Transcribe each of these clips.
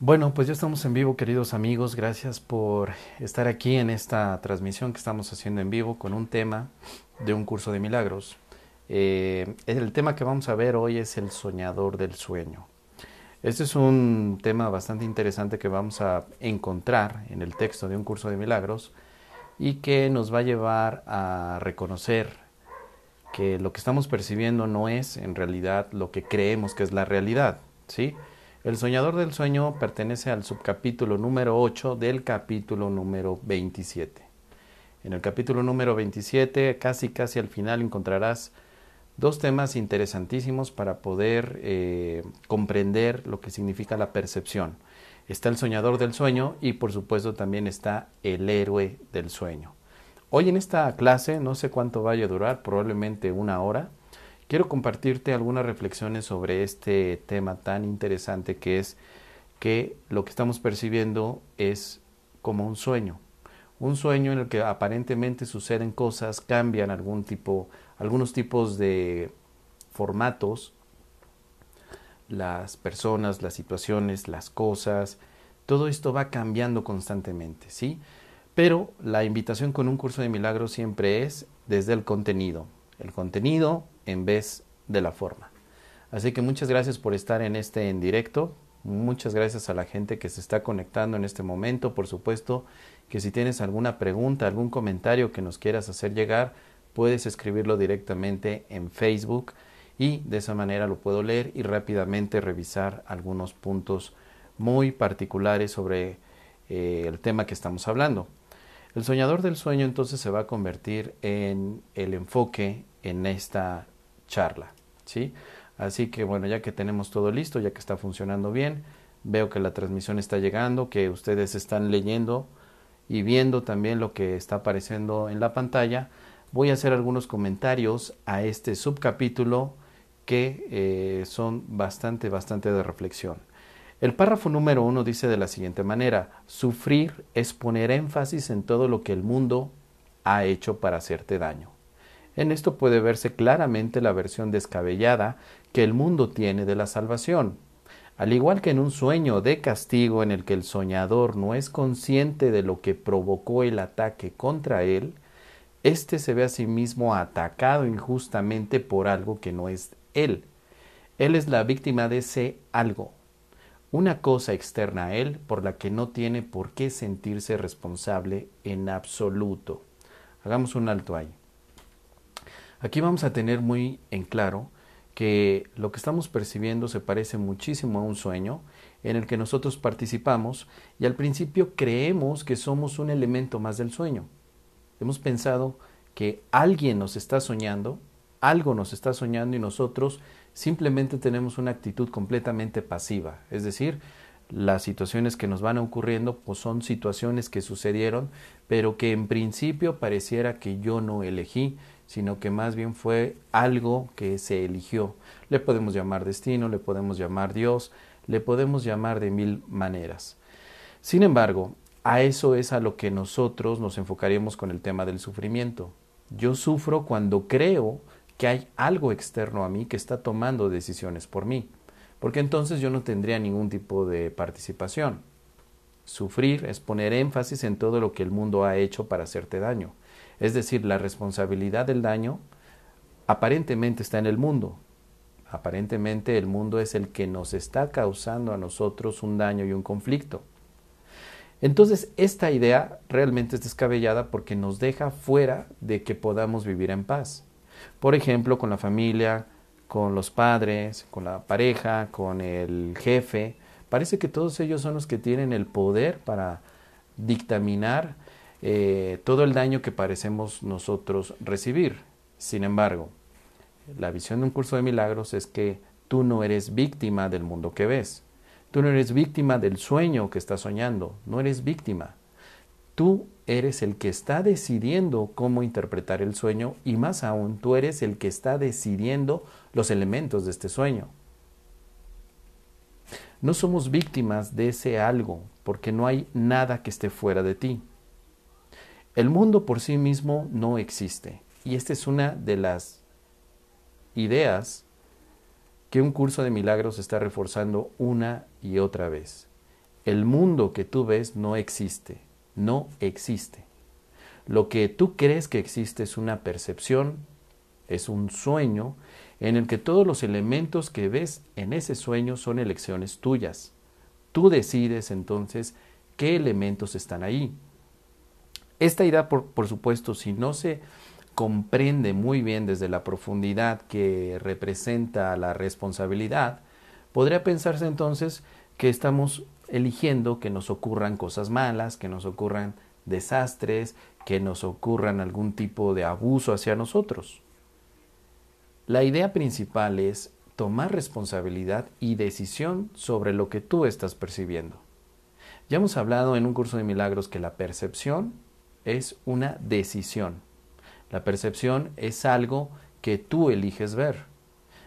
Bueno, pues ya estamos en vivo, queridos amigos. Gracias por estar aquí en esta transmisión que estamos haciendo en vivo con un tema de un curso de milagros. Eh, el tema que vamos a ver hoy es el soñador del sueño. Este es un tema bastante interesante que vamos a encontrar en el texto de un curso de milagros y que nos va a llevar a reconocer que lo que estamos percibiendo no es en realidad lo que creemos que es la realidad, ¿sí? El soñador del sueño pertenece al subcapítulo número 8 del capítulo número 27. En el capítulo número 27, casi casi al final, encontrarás dos temas interesantísimos para poder eh, comprender lo que significa la percepción. Está el soñador del sueño y por supuesto también está el héroe del sueño. Hoy en esta clase, no sé cuánto vaya a durar, probablemente una hora, quiero compartirte algunas reflexiones sobre este tema tan interesante que es que lo que estamos percibiendo es como un sueño. Un sueño en el que aparentemente suceden cosas, cambian algún tipo, algunos tipos de formatos, las personas, las situaciones, las cosas, todo esto va cambiando constantemente, ¿sí? Pero la invitación con un curso de milagros siempre es desde el contenido. El contenido en vez de la forma. Así que muchas gracias por estar en este en directo. Muchas gracias a la gente que se está conectando en este momento. Por supuesto que si tienes alguna pregunta, algún comentario que nos quieras hacer llegar, puedes escribirlo directamente en Facebook y de esa manera lo puedo leer y rápidamente revisar algunos puntos muy particulares sobre eh, el tema que estamos hablando. El soñador del sueño entonces se va a convertir en el enfoque en esta charla, ¿sí? Así que bueno, ya que tenemos todo listo, ya que está funcionando bien, veo que la transmisión está llegando, que ustedes están leyendo y viendo también lo que está apareciendo en la pantalla, voy a hacer algunos comentarios a este subcapítulo que eh, son bastante, bastante de reflexión. El párrafo número uno dice de la siguiente manera, sufrir es poner énfasis en todo lo que el mundo ha hecho para hacerte daño. En esto puede verse claramente la versión descabellada que el mundo tiene de la salvación. Al igual que en un sueño de castigo en el que el soñador no es consciente de lo que provocó el ataque contra él, éste se ve a sí mismo atacado injustamente por algo que no es él. Él es la víctima de ese algo, una cosa externa a él por la que no tiene por qué sentirse responsable en absoluto. Hagamos un alto ahí. Aquí vamos a tener muy en claro que lo que estamos percibiendo se parece muchísimo a un sueño en el que nosotros participamos y al principio creemos que somos un elemento más del sueño. Hemos pensado que alguien nos está soñando, algo nos está soñando y nosotros simplemente tenemos una actitud completamente pasiva, es decir, las situaciones que nos van ocurriendo pues son situaciones que sucedieron, pero que en principio pareciera que yo no elegí, sino que más bien fue algo que se eligió. Le podemos llamar destino, le podemos llamar Dios, le podemos llamar de mil maneras. Sin embargo, a eso es a lo que nosotros nos enfocaremos con el tema del sufrimiento. Yo sufro cuando creo que hay algo externo a mí que está tomando decisiones por mí, porque entonces yo no tendría ningún tipo de participación. Sufrir es poner énfasis en todo lo que el mundo ha hecho para hacerte daño. Es decir, la responsabilidad del daño aparentemente está en el mundo. Aparentemente el mundo es el que nos está causando a nosotros un daño y un conflicto. Entonces, esta idea realmente es descabellada porque nos deja fuera de que podamos vivir en paz. Por ejemplo, con la familia, con los padres, con la pareja, con el jefe. Parece que todos ellos son los que tienen el poder para dictaminar eh, todo el daño que parecemos nosotros recibir. Sin embargo, la visión de un curso de milagros es que tú no eres víctima del mundo que ves. Tú no eres víctima del sueño que estás soñando. No eres víctima. Tú eres el que está decidiendo cómo interpretar el sueño y más aún, tú eres el que está decidiendo los elementos de este sueño. No somos víctimas de ese algo porque no hay nada que esté fuera de ti. El mundo por sí mismo no existe. Y esta es una de las ideas que un curso de milagros está reforzando una y otra vez. el mundo que tú ves no existe, no existe. Lo que tú crees que existe es una percepción, es un sueño en el que todos los elementos que ves en ese sueño son elecciones tuyas. Tú decides entonces qué elementos están ahí. Esta idea, por, por supuesto, si no se comprende muy bien desde la profundidad que representa la responsabilidad, podría pensarse entonces que estamos eligiendo que nos ocurran cosas malas, que nos ocurran desastres, que nos ocurran algún tipo de abuso hacia nosotros. La idea principal es tomar responsabilidad y decisión sobre lo que tú estás percibiendo. Ya hemos hablado en un curso de milagros que la percepción es una decisión. La percepción es algo que tú eliges ver.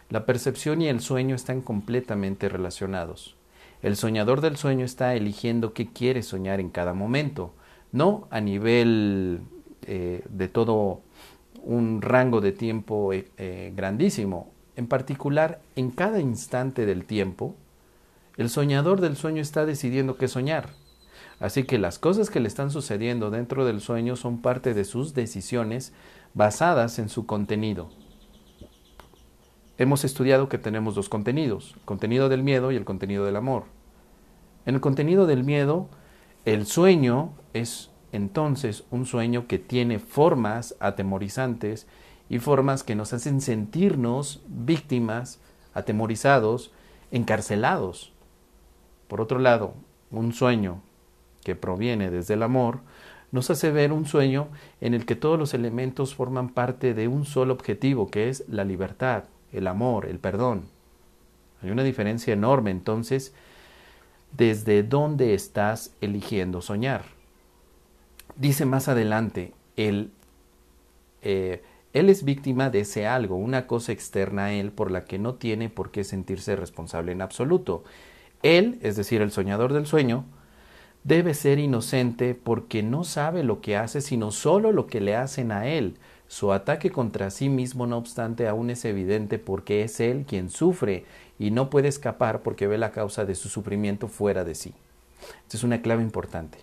La percepción y el sueño están completamente relacionados. El soñador del sueño está eligiendo qué quiere soñar en cada momento, no a nivel eh, de todo un rango de tiempo eh, eh, grandísimo. En particular, en cada instante del tiempo, el soñador del sueño está decidiendo qué soñar. Así que las cosas que le están sucediendo dentro del sueño son parte de sus decisiones basadas en su contenido. Hemos estudiado que tenemos dos contenidos, el contenido del miedo y el contenido del amor. En el contenido del miedo, el sueño es entonces un sueño que tiene formas atemorizantes y formas que nos hacen sentirnos víctimas, atemorizados, encarcelados. Por otro lado, un sueño que proviene desde el amor, nos hace ver un sueño en el que todos los elementos forman parte de un solo objetivo, que es la libertad, el amor, el perdón. Hay una diferencia enorme entonces desde dónde estás eligiendo soñar. Dice más adelante, él, eh, él es víctima de ese algo, una cosa externa a él por la que no tiene por qué sentirse responsable en absoluto. Él, es decir, el soñador del sueño, debe ser inocente porque no sabe lo que hace, sino solo lo que le hacen a él. Su ataque contra sí mismo, no obstante, aún es evidente porque es él quien sufre y no puede escapar porque ve la causa de su sufrimiento fuera de sí. Esta es una clave importante.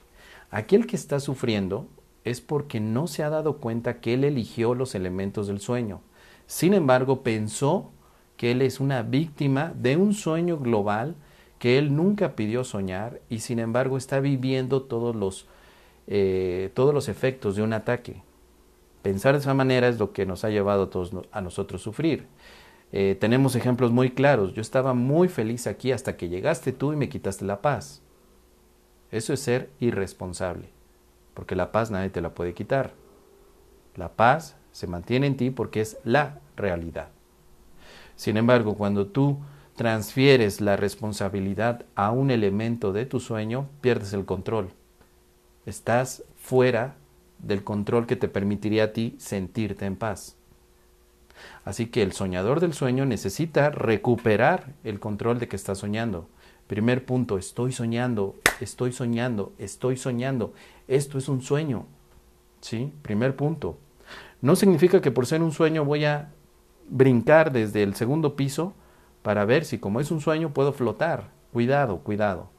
Aquel que está sufriendo es porque no se ha dado cuenta que él eligió los elementos del sueño. Sin embargo, pensó que él es una víctima de un sueño global que él nunca pidió soñar y sin embargo está viviendo todos los, eh, todos los efectos de un ataque. Pensar de esa manera es lo que nos ha llevado a, todos, a nosotros sufrir. Eh, tenemos ejemplos muy claros. Yo estaba muy feliz aquí hasta que llegaste tú y me quitaste la paz. Eso es ser irresponsable, porque la paz nadie te la puede quitar. La paz se mantiene en ti porque es la realidad. Sin embargo, cuando tú transfieres la responsabilidad a un elemento de tu sueño, pierdes el control. Estás fuera del control que te permitiría a ti sentirte en paz. Así que el soñador del sueño necesita recuperar el control de que está soñando. Primer punto, estoy soñando, estoy soñando, estoy soñando. Esto es un sueño. ¿Sí? Primer punto. No significa que por ser un sueño voy a brincar desde el segundo piso para ver si como es un sueño puedo flotar. Cuidado, cuidado.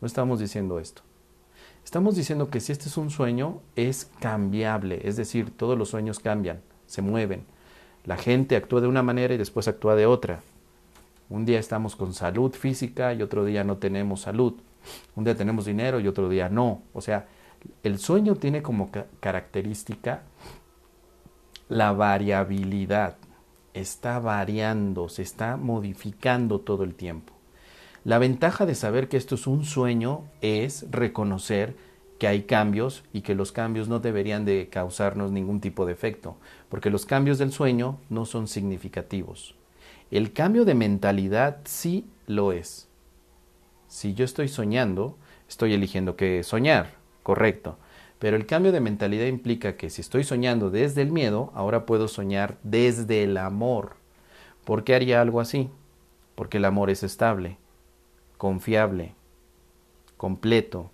No estamos diciendo esto. Estamos diciendo que si este es un sueño, es cambiable, es decir, todos los sueños cambian, se mueven. La gente actúa de una manera y después actúa de otra. Un día estamos con salud física y otro día no tenemos salud. Un día tenemos dinero y otro día no. O sea, el sueño tiene como característica la variabilidad está variando, se está modificando todo el tiempo. La ventaja de saber que esto es un sueño es reconocer que hay cambios y que los cambios no deberían de causarnos ningún tipo de efecto, porque los cambios del sueño no son significativos. El cambio de mentalidad sí lo es. Si yo estoy soñando, estoy eligiendo qué soñar, correcto. Pero el cambio de mentalidad implica que si estoy soñando desde el miedo, ahora puedo soñar desde el amor. ¿Por qué haría algo así? Porque el amor es estable, confiable, completo,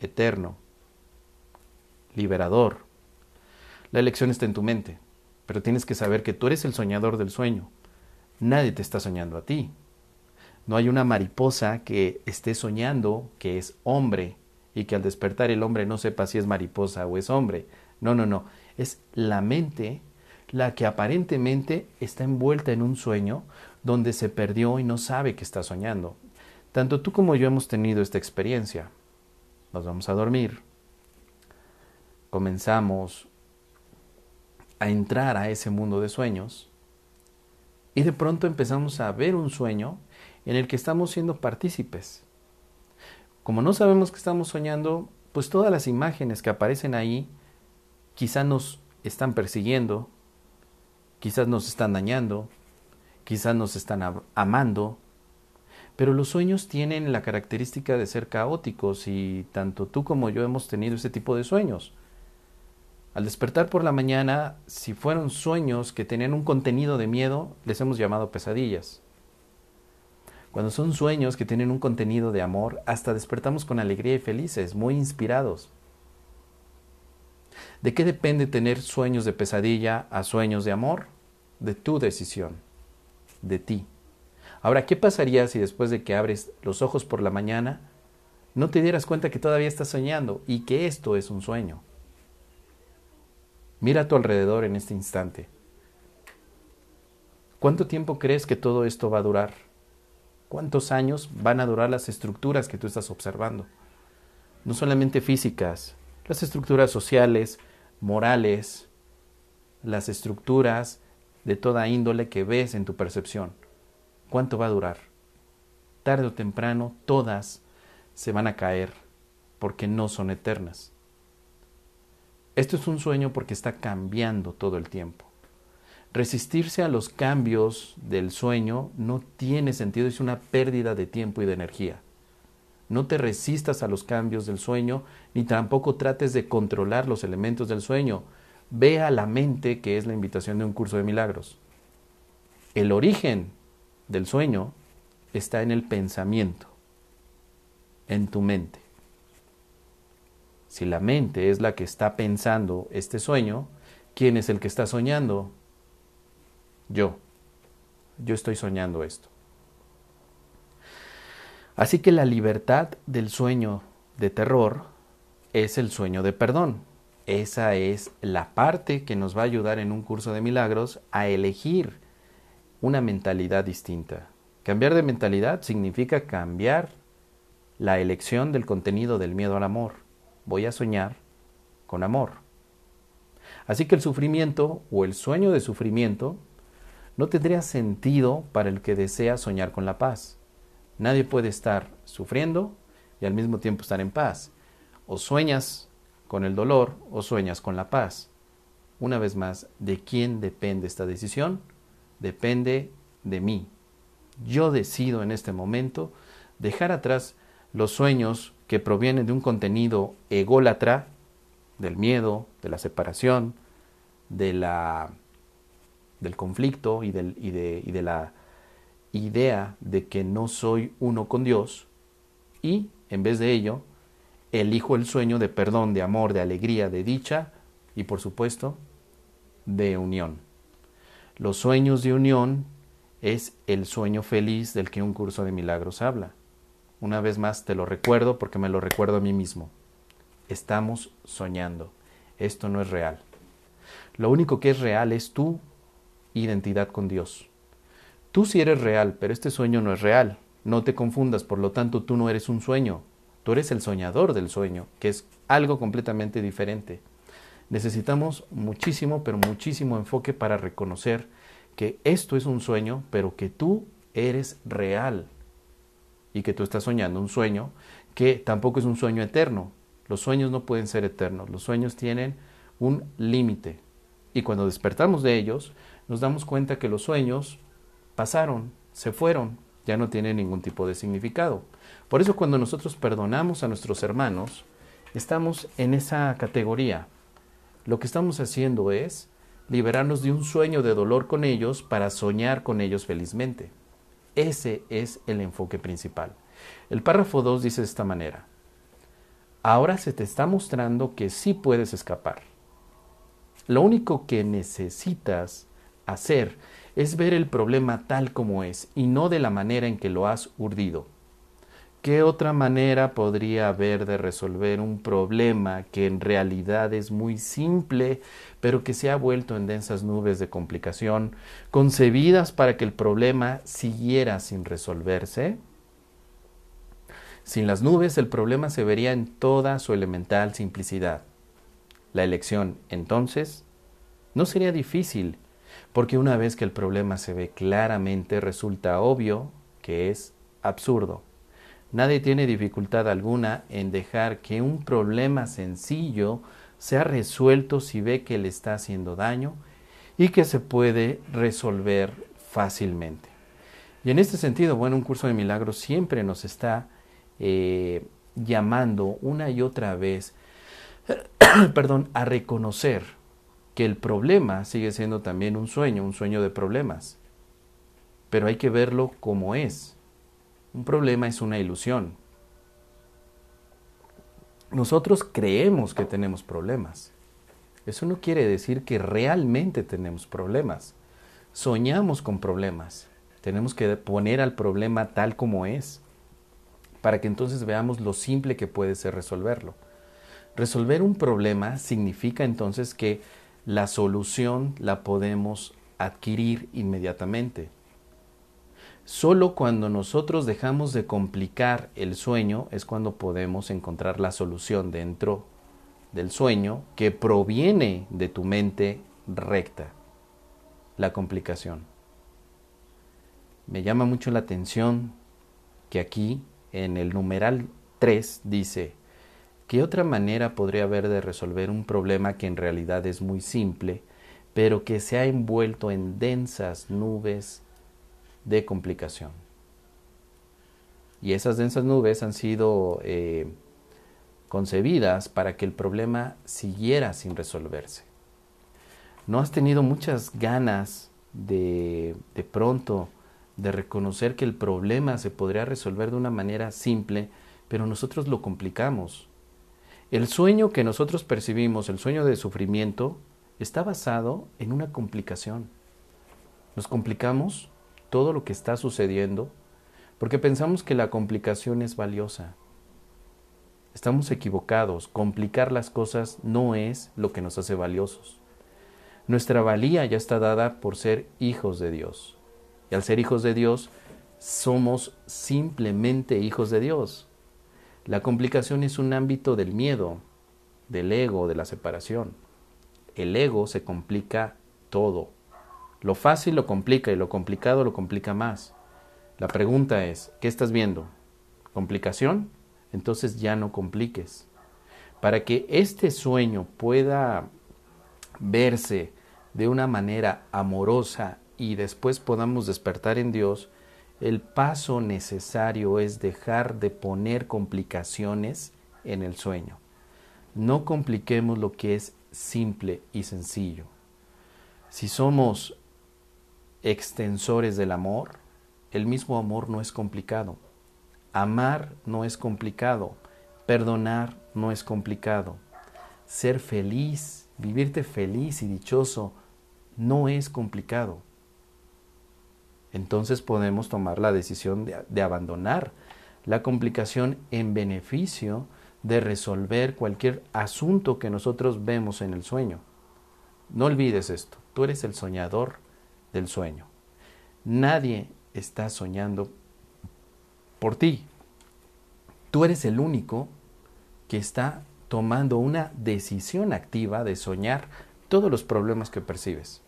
eterno, liberador. La elección está en tu mente, pero tienes que saber que tú eres el soñador del sueño. Nadie te está soñando a ti. No hay una mariposa que esté soñando que es hombre y que al despertar el hombre no sepa si es mariposa o es hombre. No, no, no. Es la mente la que aparentemente está envuelta en un sueño donde se perdió y no sabe que está soñando. Tanto tú como yo hemos tenido esta experiencia. Nos vamos a dormir. Comenzamos a entrar a ese mundo de sueños y de pronto empezamos a ver un sueño en el que estamos siendo partícipes. Como no sabemos que estamos soñando, pues todas las imágenes que aparecen ahí quizás nos están persiguiendo, quizás nos están dañando, quizás nos están amando, pero los sueños tienen la característica de ser caóticos y tanto tú como yo hemos tenido ese tipo de sueños. Al despertar por la mañana, si fueron sueños que tenían un contenido de miedo, les hemos llamado pesadillas. Cuando son sueños que tienen un contenido de amor, hasta despertamos con alegría y felices, muy inspirados. ¿De qué depende tener sueños de pesadilla a sueños de amor? De tu decisión, de ti. Ahora, ¿qué pasaría si después de que abres los ojos por la mañana no te dieras cuenta que todavía estás soñando y que esto es un sueño? Mira a tu alrededor en este instante. ¿Cuánto tiempo crees que todo esto va a durar? ¿Cuántos años van a durar las estructuras que tú estás observando? No solamente físicas, las estructuras sociales, morales, las estructuras de toda índole que ves en tu percepción. ¿Cuánto va a durar? Tarde o temprano todas se van a caer porque no son eternas. Esto es un sueño porque está cambiando todo el tiempo. Resistirse a los cambios del sueño no tiene sentido, es una pérdida de tiempo y de energía. No te resistas a los cambios del sueño, ni tampoco trates de controlar los elementos del sueño. Ve a la mente, que es la invitación de un curso de milagros. El origen del sueño está en el pensamiento, en tu mente. Si la mente es la que está pensando este sueño, ¿quién es el que está soñando? Yo. Yo estoy soñando esto. Así que la libertad del sueño de terror es el sueño de perdón. Esa es la parte que nos va a ayudar en un curso de milagros a elegir una mentalidad distinta. Cambiar de mentalidad significa cambiar la elección del contenido del miedo al amor. Voy a soñar con amor. Así que el sufrimiento o el sueño de sufrimiento no tendría sentido para el que desea soñar con la paz. Nadie puede estar sufriendo y al mismo tiempo estar en paz. O sueñas con el dolor o sueñas con la paz. Una vez más, ¿de quién depende esta decisión? Depende de mí. Yo decido en este momento dejar atrás los sueños que provienen de un contenido ególatra, del miedo, de la separación, de la del conflicto y, del, y, de, y de la idea de que no soy uno con Dios y, en vez de ello, elijo el sueño de perdón, de amor, de alegría, de dicha y, por supuesto, de unión. Los sueños de unión es el sueño feliz del que un curso de milagros habla. Una vez más te lo recuerdo porque me lo recuerdo a mí mismo. Estamos soñando. Esto no es real. Lo único que es real es tú identidad con Dios. Tú sí eres real, pero este sueño no es real. No te confundas, por lo tanto tú no eres un sueño. Tú eres el soñador del sueño, que es algo completamente diferente. Necesitamos muchísimo, pero muchísimo enfoque para reconocer que esto es un sueño, pero que tú eres real y que tú estás soñando un sueño que tampoco es un sueño eterno. Los sueños no pueden ser eternos, los sueños tienen un límite. Y cuando despertamos de ellos, nos damos cuenta que los sueños pasaron, se fueron, ya no tienen ningún tipo de significado. Por eso cuando nosotros perdonamos a nuestros hermanos, estamos en esa categoría. Lo que estamos haciendo es liberarnos de un sueño de dolor con ellos para soñar con ellos felizmente. Ese es el enfoque principal. El párrafo 2 dice de esta manera, ahora se te está mostrando que sí puedes escapar. Lo único que necesitas hacer es ver el problema tal como es y no de la manera en que lo has urdido. ¿Qué otra manera podría haber de resolver un problema que en realidad es muy simple, pero que se ha vuelto en densas nubes de complicación, concebidas para que el problema siguiera sin resolverse? Sin las nubes el problema se vería en toda su elemental simplicidad. La elección, entonces, no sería difícil, porque una vez que el problema se ve claramente resulta obvio que es absurdo. Nadie tiene dificultad alguna en dejar que un problema sencillo sea resuelto si ve que le está haciendo daño y que se puede resolver fácilmente. Y en este sentido, bueno, un curso de milagros siempre nos está eh, llamando una y otra vez, perdón, a reconocer que el problema sigue siendo también un sueño, un sueño de problemas. Pero hay que verlo como es, un problema es una ilusión. Nosotros creemos que tenemos problemas. Eso no quiere decir que realmente tenemos problemas. Soñamos con problemas. Tenemos que poner al problema tal como es, para que entonces veamos lo simple que puede ser resolverlo. Resolver un problema significa entonces que la solución la podemos adquirir inmediatamente. Solo cuando nosotros dejamos de complicar el sueño es cuando podemos encontrar la solución dentro del sueño que proviene de tu mente recta, la complicación. Me llama mucho la atención que aquí en el numeral 3 dice, ¿qué otra manera podría haber de resolver un problema que en realidad es muy simple, pero que se ha envuelto en densas nubes de complicación. Y esas densas nubes han sido eh, concebidas para que el problema siguiera sin resolverse. ¿No has tenido muchas ganas de, de pronto de reconocer que el problema se podría resolver de una manera simple, pero nosotros lo complicamos? El sueño que nosotros percibimos, el sueño de sufrimiento, está basado en una complicación. Nos complicamos todo lo que está sucediendo porque pensamos que la complicación es valiosa. Estamos equivocados. Complicar las cosas no es lo que nos hace valiosos. Nuestra valía ya está dada por ser hijos de Dios. Y al ser hijos de Dios, somos simplemente hijos de Dios. La complicación es un ámbito del miedo, del ego, de la separación. El ego se complica todo. Lo fácil lo complica y lo complicado lo complica más. La pregunta es, ¿qué estás viendo? ¿Complicación? Entonces ya no compliques. Para que este sueño pueda verse de una manera amorosa y después podamos despertar en Dios, el paso necesario es dejar de poner complicaciones en el sueño. No compliquemos lo que es simple y sencillo. Si somos extensores del amor, el mismo amor no es complicado. Amar no es complicado. Perdonar no es complicado. Ser feliz, vivirte feliz y dichoso, no es complicado. Entonces podemos tomar la decisión de, abandonar la complicación en beneficio de resolver cualquier asunto que nosotros vemos en el sueño. No olvides esto, tú eres el soñador del sueño. Nadie está soñando por ti. Tú eres el único que está tomando una decisión activa de soñar todos los problemas que percibes.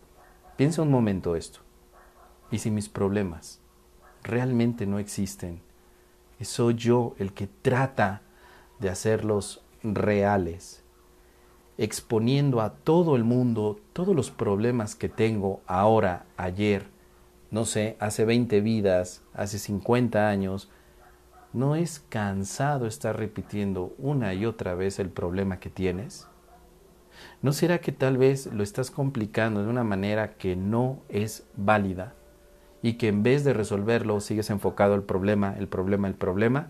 Piensa un momento esto. ¿Y si mis problemas realmente no existen? Soy yo el que trata de hacerlos reales exponiendo a todo el mundo todos los problemas que tengo ahora, ayer, no sé, hace 20 vidas, hace 50 años, ¿no es cansado estar repitiendo una y otra vez el problema que tienes? ¿No será que tal vez lo estás complicando de una manera que no es válida y que en vez de resolverlo sigues enfocado el problema, el problema, el problema?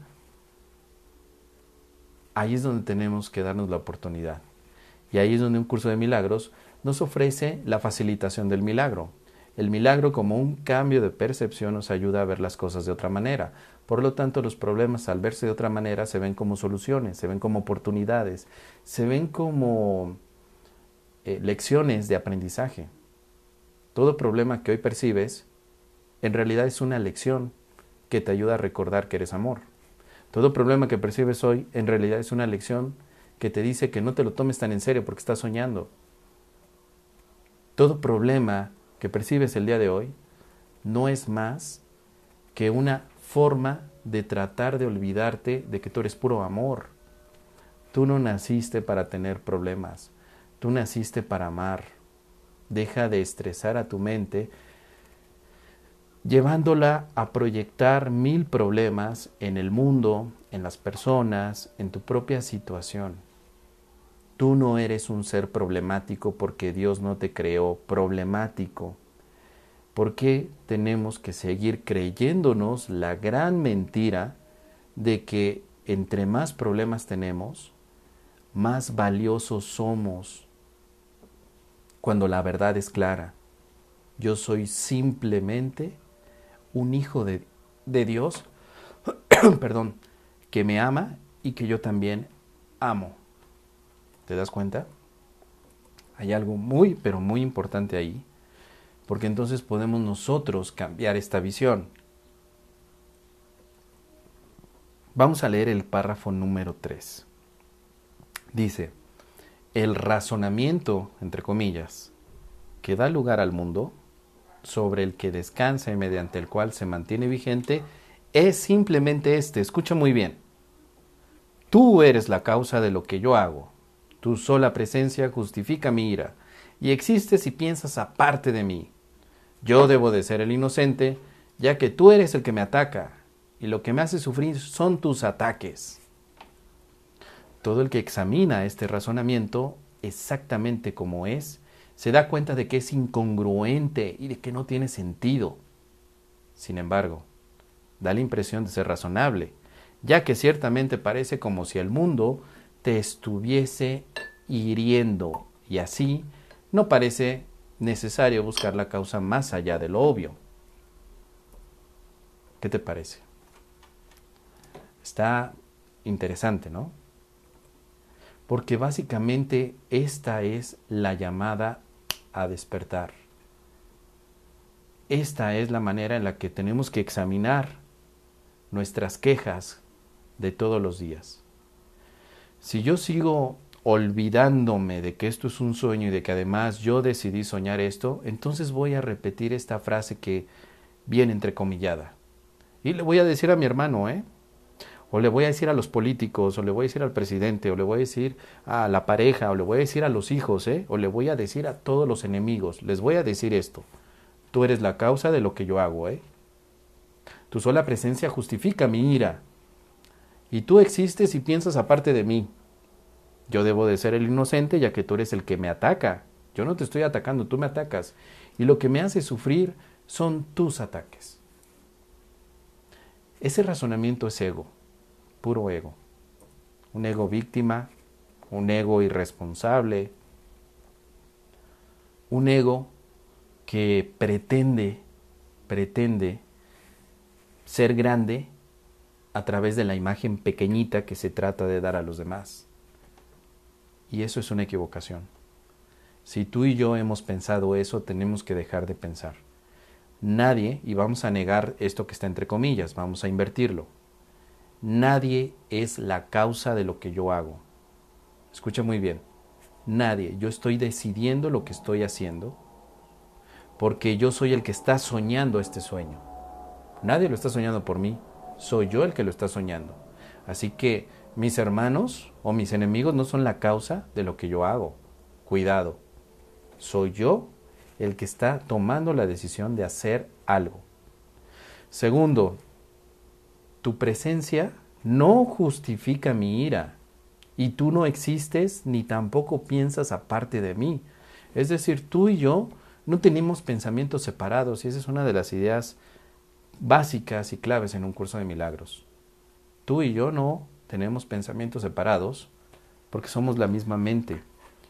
Ahí es donde tenemos que darnos la oportunidad y ahí es donde un curso de milagros nos ofrece la facilitación del milagro. El milagro como un cambio de percepción nos ayuda a ver las cosas de otra manera. Por lo tanto, los problemas al verse de otra manera se ven como soluciones, se ven como oportunidades, se ven como eh, lecciones de aprendizaje. Todo problema que hoy percibes en realidad es una lección que te ayuda a recordar que eres amor. Todo problema que percibes hoy en realidad es una lección que te dice que no te lo tomes tan en serio porque estás soñando. Todo problema que percibes el día de hoy no es más que una forma de tratar de olvidarte de que tú eres puro amor. Tú no naciste para tener problemas, tú naciste para amar. Deja de estresar a tu mente llevándola a proyectar mil problemas en el mundo, en las personas, en tu propia situación. Tú no eres un ser problemático porque Dios no te creó problemático. ¿Por qué tenemos que seguir creyéndonos la gran mentira de que entre más problemas tenemos, más valiosos somos? Cuando la verdad es clara. Yo soy simplemente un hijo de, de Dios, perdón, que me ama y que yo también amo. ¿Te das cuenta? Hay algo muy, pero muy importante ahí, porque entonces podemos nosotros cambiar esta visión. Vamos a leer el párrafo número 3. Dice, el razonamiento, entre comillas, que da lugar al mundo, sobre el que descansa y mediante el cual se mantiene vigente, es simplemente este. Escucha muy bien. Tú eres la causa de lo que yo hago. Tu sola presencia justifica mi ira, y existes si piensas aparte de mí. Yo debo de ser el inocente, ya que tú eres el que me ataca, y lo que me hace sufrir son tus ataques. Todo el que examina este razonamiento exactamente como es, se da cuenta de que es incongruente y de que no tiene sentido. Sin embargo, da la impresión de ser razonable, ya que ciertamente parece como si el mundo te estuviese hiriendo y así no parece necesario buscar la causa más allá de lo obvio. ¿Qué te parece? Está interesante, ¿no? Porque básicamente esta es la llamada a despertar. Esta es la manera en la que tenemos que examinar nuestras quejas de todos los días. Si yo sigo olvidándome de que esto es un sueño y de que además yo decidí soñar esto, entonces voy a repetir esta frase que viene entrecomillada. Y le voy a decir a mi hermano, ¿eh? O le voy a decir a los políticos, o le voy a decir al presidente, o le voy a decir a la pareja, o le voy a decir a los hijos, ¿eh? o le voy a decir a todos los enemigos, les voy a decir esto, tú eres la causa de lo que yo hago, ¿eh? Tu sola presencia justifica mi ira, y tú existes y piensas aparte de mí. Yo debo de ser el inocente ya que tú eres el que me ataca. Yo no te estoy atacando, tú me atacas. Y lo que me hace sufrir son tus ataques. Ese razonamiento es ego puro ego. Un ego víctima, un ego irresponsable, un ego que pretende, pretende ser grande a través de la imagen pequeñita que se trata de dar a los demás. Y eso es una equivocación. Si tú y yo hemos pensado eso, tenemos que dejar de pensar. Nadie, y vamos a negar esto que está entre comillas, vamos a invertirlo, Nadie es la causa de lo que yo hago. Escucha muy bien. Nadie. Yo estoy decidiendo lo que estoy haciendo porque yo soy el que está soñando este sueño. Nadie lo está soñando por mí. Soy yo el que lo está soñando. Así que mis hermanos o mis enemigos no son la causa de lo que yo hago. Cuidado. Soy yo el que está tomando la decisión de hacer algo. Segundo, tu presencia no justifica mi ira, y tú no existes ni tampoco piensas aparte de mí. Es decir, tú y yo no tenemos pensamientos separados, y esa es una de las ideas básicas y claves en un curso de milagros. Tú y yo no tenemos pensamientos separados porque somos la misma mente,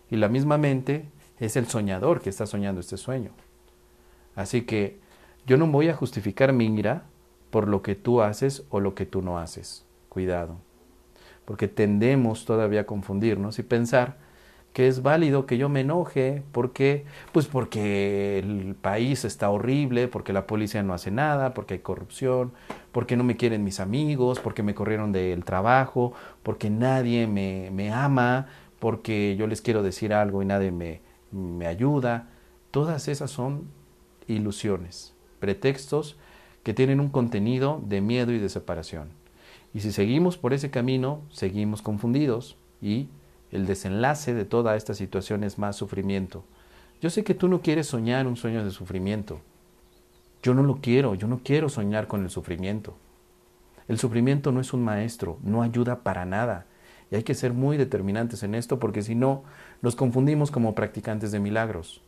y la misma mente es el soñador que está soñando este sueño. Así que yo no voy a justificar mi ira por lo que tú haces o lo que tú no haces. Cuidado. Porque tendemos todavía a confundirnos y pensar que es válido que yo me enoje, porque pues porque el país está horrible, porque la policía no hace nada, porque hay corrupción, porque no me quieren mis amigos, porque me corrieron del trabajo, porque nadie me, me ama, porque yo les quiero decir algo y nadie me, me ayuda. Todas esas son ilusiones, pretextos que tienen un contenido de miedo y de separación. Y si seguimos por ese camino, seguimos confundidos y el desenlace de toda esta situación es más sufrimiento. Yo sé que tú no quieres soñar un sueño de sufrimiento. Yo no lo quiero, yo no quiero soñar con el sufrimiento. El sufrimiento no es un maestro, no ayuda para nada. Y hay que ser muy determinantes en esto porque si no, nos confundimos como practicantes de milagros.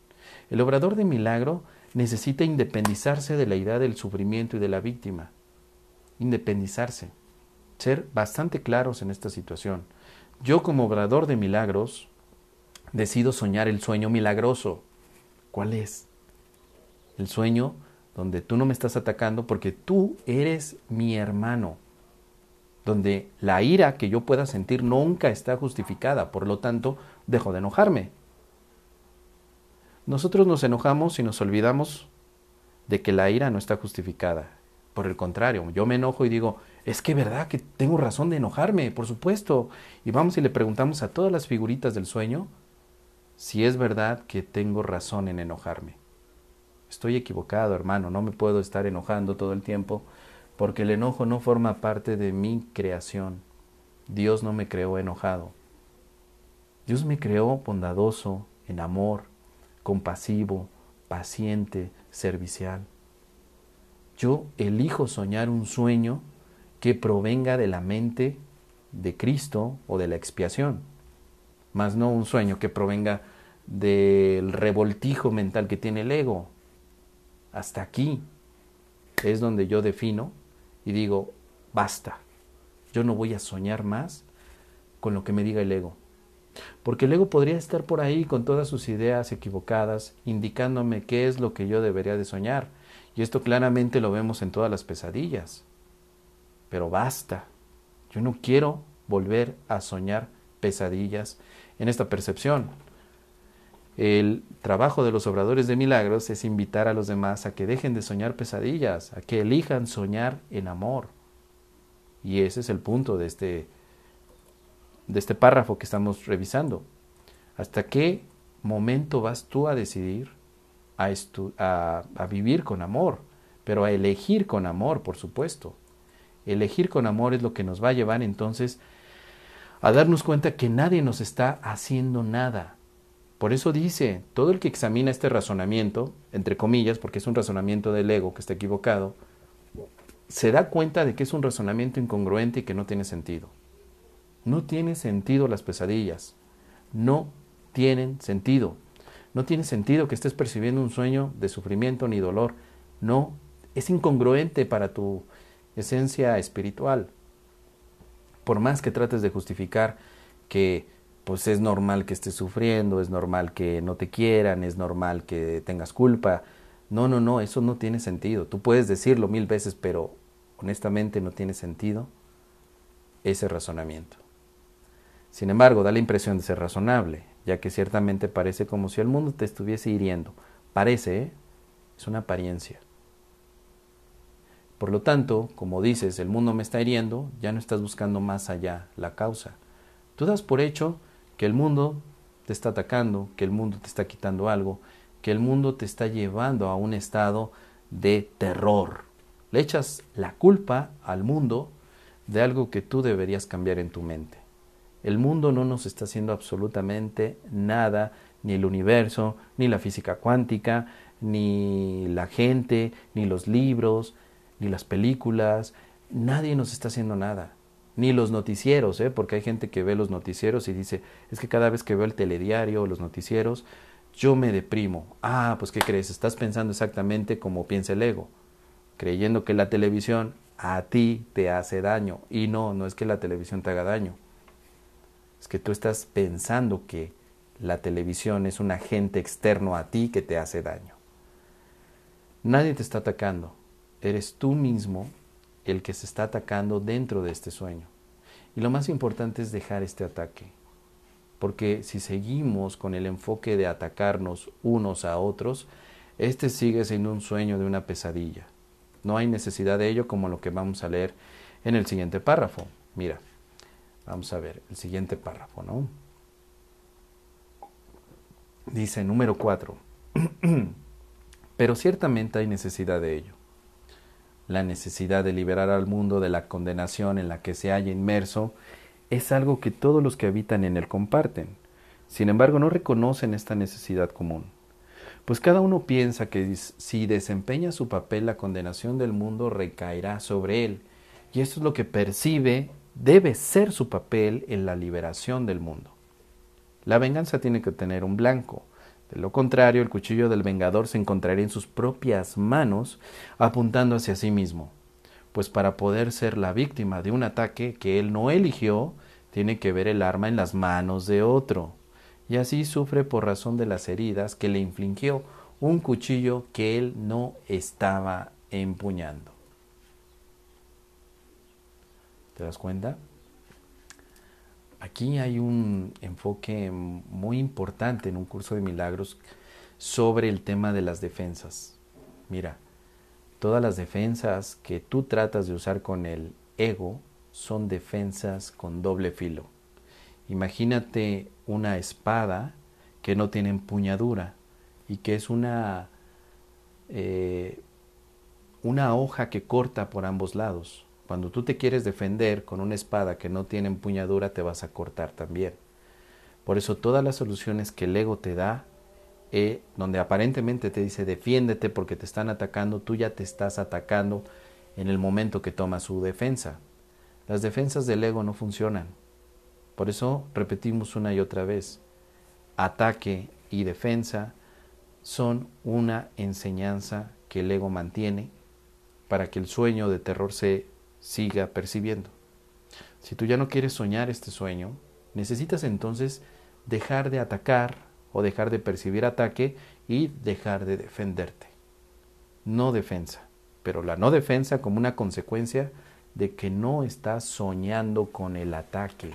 El obrador de milagro necesita independizarse de la idea del sufrimiento y de la víctima. Independizarse. Ser bastante claros en esta situación. Yo como obrador de milagros decido soñar el sueño milagroso. ¿Cuál es? El sueño donde tú no me estás atacando porque tú eres mi hermano. Donde la ira que yo pueda sentir nunca está justificada. Por lo tanto, dejo de enojarme. Nosotros nos enojamos y nos olvidamos de que la ira no está justificada. Por el contrario, yo me enojo y digo, es que verdad que tengo razón de enojarme, por supuesto. Y vamos y le preguntamos a todas las figuritas del sueño si es verdad que tengo razón en enojarme. Estoy equivocado, hermano, no me puedo estar enojando todo el tiempo porque el enojo no forma parte de mi creación. Dios no me creó enojado. Dios me creó bondadoso, en amor, compasivo, paciente, servicial. Yo elijo soñar un sueño que provenga de la mente de Cristo o de la expiación, más no un sueño que provenga del revoltijo mental que tiene el ego. Hasta aquí es donde yo defino y digo, basta, yo no voy a soñar más con lo que me diga el ego. Porque el ego podría estar por ahí con todas sus ideas equivocadas, indicándome qué es lo que yo debería de soñar. Y esto claramente lo vemos en todas las pesadillas pero basta. Yo no quiero volver a soñar pesadillas en esta percepción. El trabajo de los obradores de milagros es invitar a los demás a que dejen de soñar pesadillas, a que elijan soñar en amor. Y ese es el punto de este, de este párrafo que estamos revisando. ¿Hasta qué momento vas tú a decidir a, a, a vivir con amor? Pero a elegir con amor, por supuesto. Elegir con amor es lo que nos va a llevar entonces a darnos cuenta que nadie nos está haciendo nada. Por eso dice, todo el que examina este razonamiento, entre comillas, porque es un razonamiento del ego que está equivocado, se da cuenta de que es un razonamiento incongruente y que no tiene sentido. No tiene sentido las pesadillas. No tienen sentido. No tiene sentido que estés percibiendo un sueño de sufrimiento ni dolor. No, es incongruente para tu esencia espiritual. Por más que trates de justificar que pues es normal que estés sufriendo, es normal que no te quieran, es normal que tengas culpa. No, no, no, eso no tiene sentido. Tú puedes decirlo mil veces, pero honestamente no tiene sentido ese razonamiento. Sin embargo, da la impresión de ser razonable, ya que ciertamente parece como si el mundo te estuviese hiriendo. Parece, ¿eh? es una apariencia. Por lo tanto, como dices, el mundo me está hiriendo, ya no estás buscando más allá la causa. Tú das por hecho que el mundo te está atacando, que el mundo te está quitando algo, que el mundo te está llevando a un estado de terror. Le echas la culpa al mundo de algo que tú deberías cambiar en tu mente. El mundo no nos está haciendo absolutamente nada, ni el universo, ni la física cuántica, ni la gente, ni los libros, ni las películas, nadie nos está haciendo nada, ni los noticieros, ¿eh? porque hay gente que ve los noticieros y dice, es que cada vez que veo el telediario o los noticieros, yo me deprimo. Ah, pues ¿qué crees? Estás pensando exactamente como piensa el ego, creyendo que la televisión a ti te hace daño. Y no, no es que la televisión te haga daño. Es que tú estás pensando que la televisión es un agente externo a ti que te hace daño. Nadie te está atacando. Eres tú mismo el que se está atacando dentro de este sueño. Y lo más importante es dejar este ataque. Porque si seguimos con el enfoque de atacarnos unos a otros, este sigue siendo un sueño de una pesadilla. No hay necesidad de ello como lo que vamos a leer en el siguiente párrafo. Mira, vamos a ver el siguiente párrafo, ¿no? Dice número 4. Pero ciertamente hay necesidad de ello. La necesidad de liberar al mundo de la condenación en la que se halla inmerso es algo que todos los que habitan en él comparten. Sin embargo, no reconocen esta necesidad común. Pues cada uno piensa que si desempeña su papel, la condenación del mundo recaerá sobre él. Y esto es lo que percibe debe ser su papel en la liberación del mundo. La venganza tiene que tener un blanco. De lo contrario, el cuchillo del vengador se encontraría en sus propias manos apuntando hacia sí mismo. Pues para poder ser la víctima de un ataque que él no eligió, tiene que ver el arma en las manos de otro y así sufre por razón de las heridas que le infligió un cuchillo que él no estaba empuñando. ¿Te das cuenta? Aquí hay un enfoque muy importante en un curso de milagros sobre el tema de las defensas. Mira, todas las defensas que tú tratas de usar con el ego son defensas con doble filo. Imagínate una espada que no tiene empuñadura y que es una, eh, una hoja que corta por ambos lados. Cuando tú te quieres defender con una espada que no tiene empuñadura, te vas a cortar también. Por eso todas las soluciones que el ego te da, eh, donde aparentemente te dice defiéndete porque te están atacando, tú ya te estás atacando en el momento que tomas su defensa. Las defensas del ego no funcionan. Por eso repetimos una y otra vez, ataque y defensa son una enseñanza que el ego mantiene para que el sueño de terror se siga percibiendo. Si tú ya no quieres soñar este sueño, necesitas entonces dejar de atacar o dejar de percibir ataque y dejar de defenderte. No defensa, pero la no defensa como una consecuencia de que no estás soñando con el ataque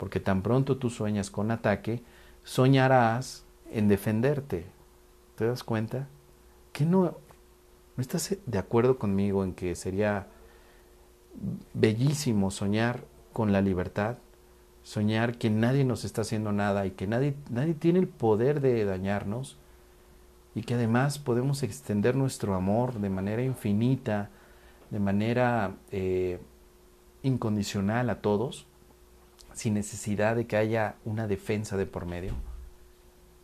porque tan pronto tú sueñas con ataque, soñarás en defenderte. ¿Te das cuenta? Que no, no estás de acuerdo conmigo en que sería bellísimo soñar con la libertad, soñar que nadie nos está haciendo nada y que nadie, nadie tiene el poder de dañarnos y que además podemos extender nuestro amor de manera infinita, de manera eh, incondicional a todos sin necesidad de que haya una defensa de por medio?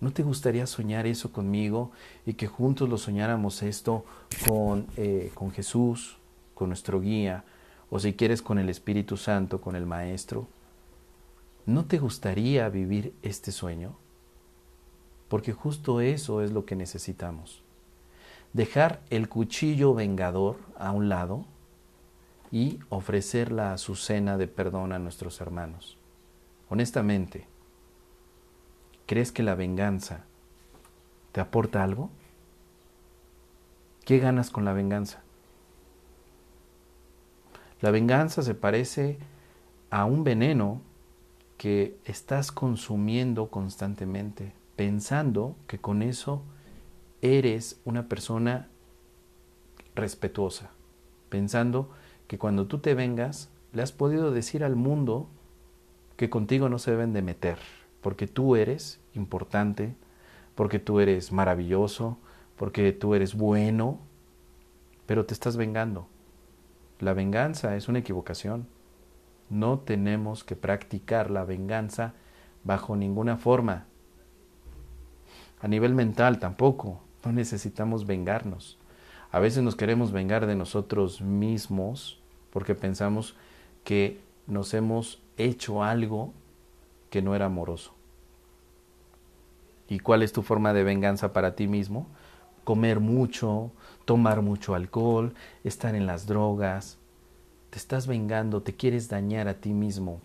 ¿No te gustaría soñar eso conmigo y que juntos lo soñáramos esto con, eh, con Jesús, con nuestro guía, o si quieres con el Espíritu Santo, con el Maestro? ¿No te gustaría vivir este sueño? Porque justo eso es lo que necesitamos. Dejar el cuchillo vengador a un lado y ofrecer la azucena de perdón a nuestros hermanos. Honestamente, ¿crees que la venganza te aporta algo? ¿Qué ganas con la venganza? La venganza se parece a un veneno que estás consumiendo constantemente, pensando que con eso eres una persona respetuosa, pensando que cuando tú te vengas, le has podido decir al mundo que contigo no se deben de meter, porque tú eres importante, porque tú eres maravilloso, porque tú eres bueno, pero te estás vengando. La venganza es una equivocación. No tenemos que practicar la venganza bajo ninguna forma. A nivel mental tampoco. No necesitamos vengarnos. A veces nos queremos vengar de nosotros mismos porque pensamos que nos hemos hecho algo que no era amoroso. ¿Y cuál es tu forma de venganza para ti mismo? Comer mucho, tomar mucho alcohol, estar en las drogas. Te estás vengando, te quieres dañar a ti mismo.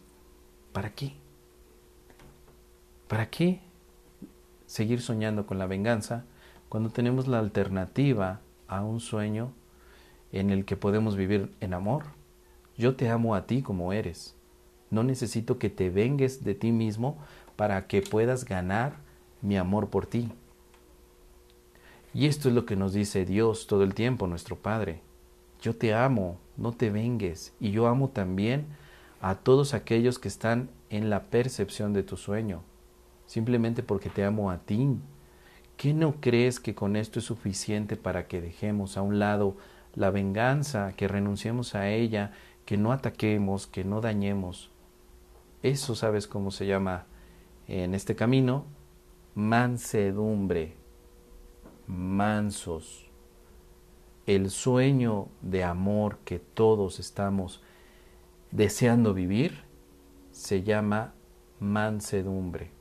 ¿Para qué? ¿Para qué seguir soñando con la venganza cuando tenemos la alternativa a un sueño en el que podemos vivir en amor. Yo te amo a ti como eres. No necesito que te vengues de ti mismo para que puedas ganar mi amor por ti. Y esto es lo que nos dice Dios todo el tiempo, nuestro Padre. Yo te amo, no te vengues. Y yo amo también a todos aquellos que están en la percepción de tu sueño, simplemente porque te amo a ti. ¿Qué no crees que con esto es suficiente para que dejemos a un lado la venganza, que renunciemos a ella, que no ataquemos, que no dañemos? Eso sabes cómo se llama en este camino, mansedumbre, mansos. El sueño de amor que todos estamos deseando vivir se llama mansedumbre.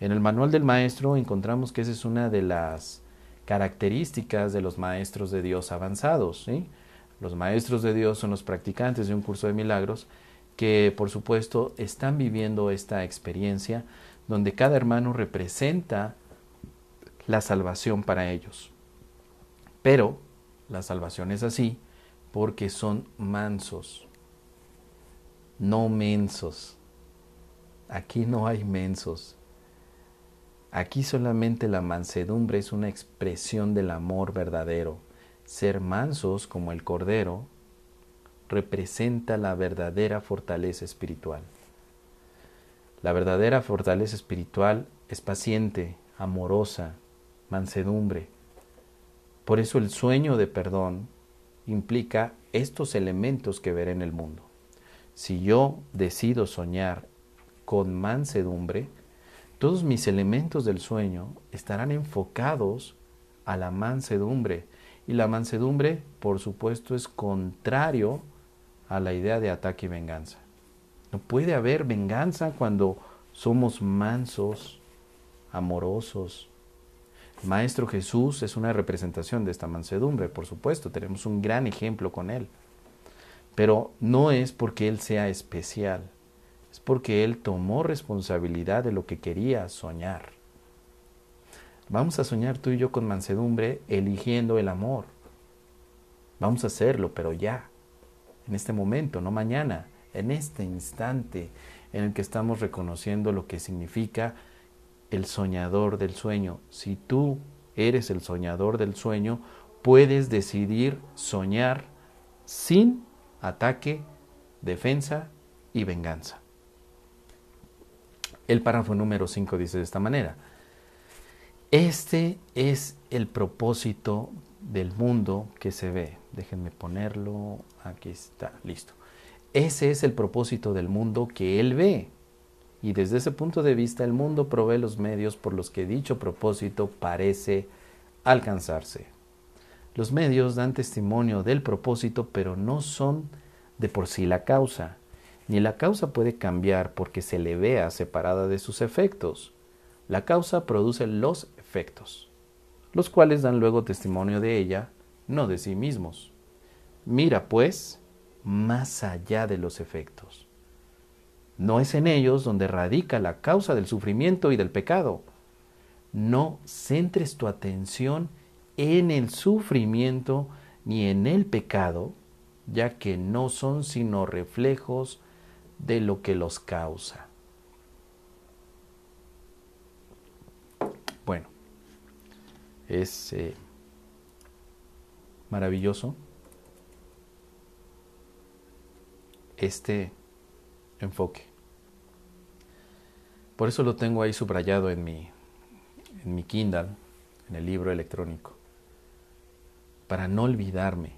En el manual del maestro encontramos que esa es una de las características de los maestros de Dios avanzados. Los maestros de Dios son los practicantes de un curso de milagros que por supuesto están viviendo esta experiencia donde cada hermano representa la salvación para ellos. Pero la salvación es así porque son mansos, no mensos. Aquí no hay mensos. Aquí solamente la mansedumbre es una expresión del amor verdadero. Ser mansos como el Cordero representa la verdadera fortaleza espiritual. La verdadera fortaleza espiritual es paciente, amorosa, mansedumbre. Por eso el sueño de perdón implica estos elementos que veré en el mundo. Si yo decido soñar con mansedumbre, todos mis elementos del sueño estarán enfocados a la mansedumbre. Y la mansedumbre, por supuesto, es contrario a la idea de ataque y venganza. No puede haber venganza cuando somos mansos, amorosos. Maestro Jesús es una representación de esta mansedumbre, por supuesto, tenemos un gran ejemplo con él. Pero no es porque Él sea especial, es porque Él tomó responsabilidad de lo que quería soñar. Vamos a soñar tú y yo con mansedumbre eligiendo el amor. Vamos a hacerlo, pero ya, en este momento, no mañana, en este instante en el que estamos reconociendo lo que significa el soñador del sueño. Si tú eres el soñador del sueño, puedes decidir soñar sin ataque, defensa y venganza. El párrafo número 5 dice de esta manera, este es el propósito del mundo que se ve. Déjenme ponerlo, aquí está, listo. Ese es el propósito del mundo que él ve. Y desde ese punto de vista el mundo provee los medios por los que dicho propósito parece alcanzarse. Los medios dan testimonio del propósito, pero no son de por sí la causa, ni la causa puede cambiar porque se le vea separada de sus efectos. La causa produce los efectos, los cuales dan luego testimonio de ella, no de sí mismos. Mira, pues, más allá de los efectos. No es en ellos donde radica la causa del sufrimiento y del pecado. No centres tu atención en el sufrimiento ni en el pecado, ya que no son sino reflejos de lo que los causa. Bueno, es eh, maravilloso este enfoque. Por eso lo tengo ahí subrayado en mi, en mi Kindle, en el libro electrónico para no olvidarme.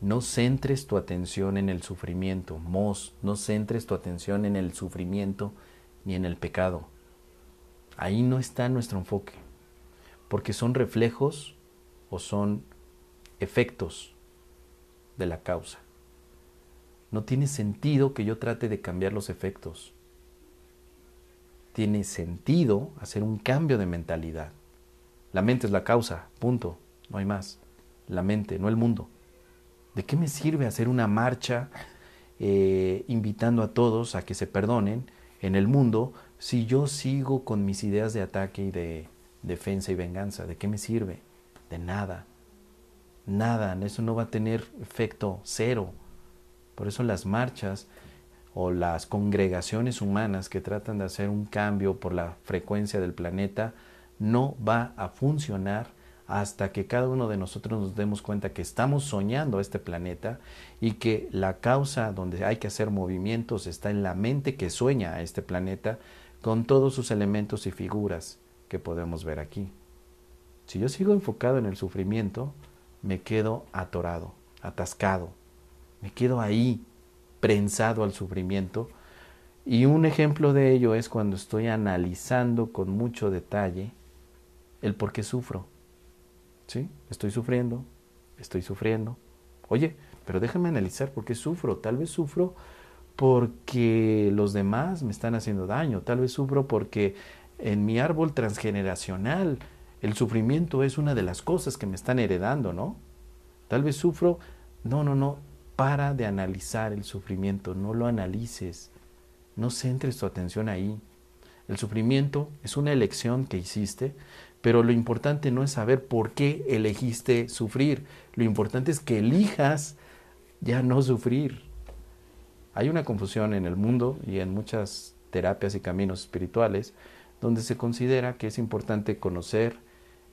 No centres tu atención en el sufrimiento, Mos, no centres tu atención en el sufrimiento ni en el pecado. Ahí no está nuestro enfoque, porque son reflejos o son efectos de la causa. No tiene sentido que yo trate de cambiar los efectos. Tiene sentido hacer un cambio de mentalidad. La mente es la causa, punto no hay más. La mente, no el mundo. ¿De qué me sirve hacer una marcha eh, invitando a todos a que se perdonen en el mundo si yo sigo con mis ideas de ataque y de defensa y venganza? ¿De qué me sirve? De nada. Nada, eso no va a tener efecto cero. Por eso las marchas o las congregaciones humanas que tratan de hacer un cambio por la frecuencia del planeta no va a funcionar hasta que cada uno de nosotros nos demos cuenta que estamos soñando este planeta y que la causa donde hay que hacer movimientos está en la mente que sueña a este planeta con todos sus elementos y figuras que podemos ver aquí. Si yo sigo enfocado en el sufrimiento, me quedo atorado, atascado, me quedo ahí, prensado al sufrimiento. Y un ejemplo de ello es cuando estoy analizando con mucho detalle el por qué sufro. ¿Sí? Estoy sufriendo, estoy sufriendo. Oye, pero déjame analizar por qué sufro. Tal vez sufro porque los demás me están haciendo daño. Tal vez sufro porque en mi árbol transgeneracional el sufrimiento es una de las cosas que me están heredando, ¿no? Tal vez sufro. No, no, no. Para de analizar el sufrimiento. No lo analices. No centres tu atención ahí. El sufrimiento es una elección que hiciste, pero lo importante no es saber por qué elegiste sufrir. Lo importante es que elijas ya no sufrir. Hay una confusión en el mundo y en muchas terapias y caminos espirituales donde se considera que es importante conocer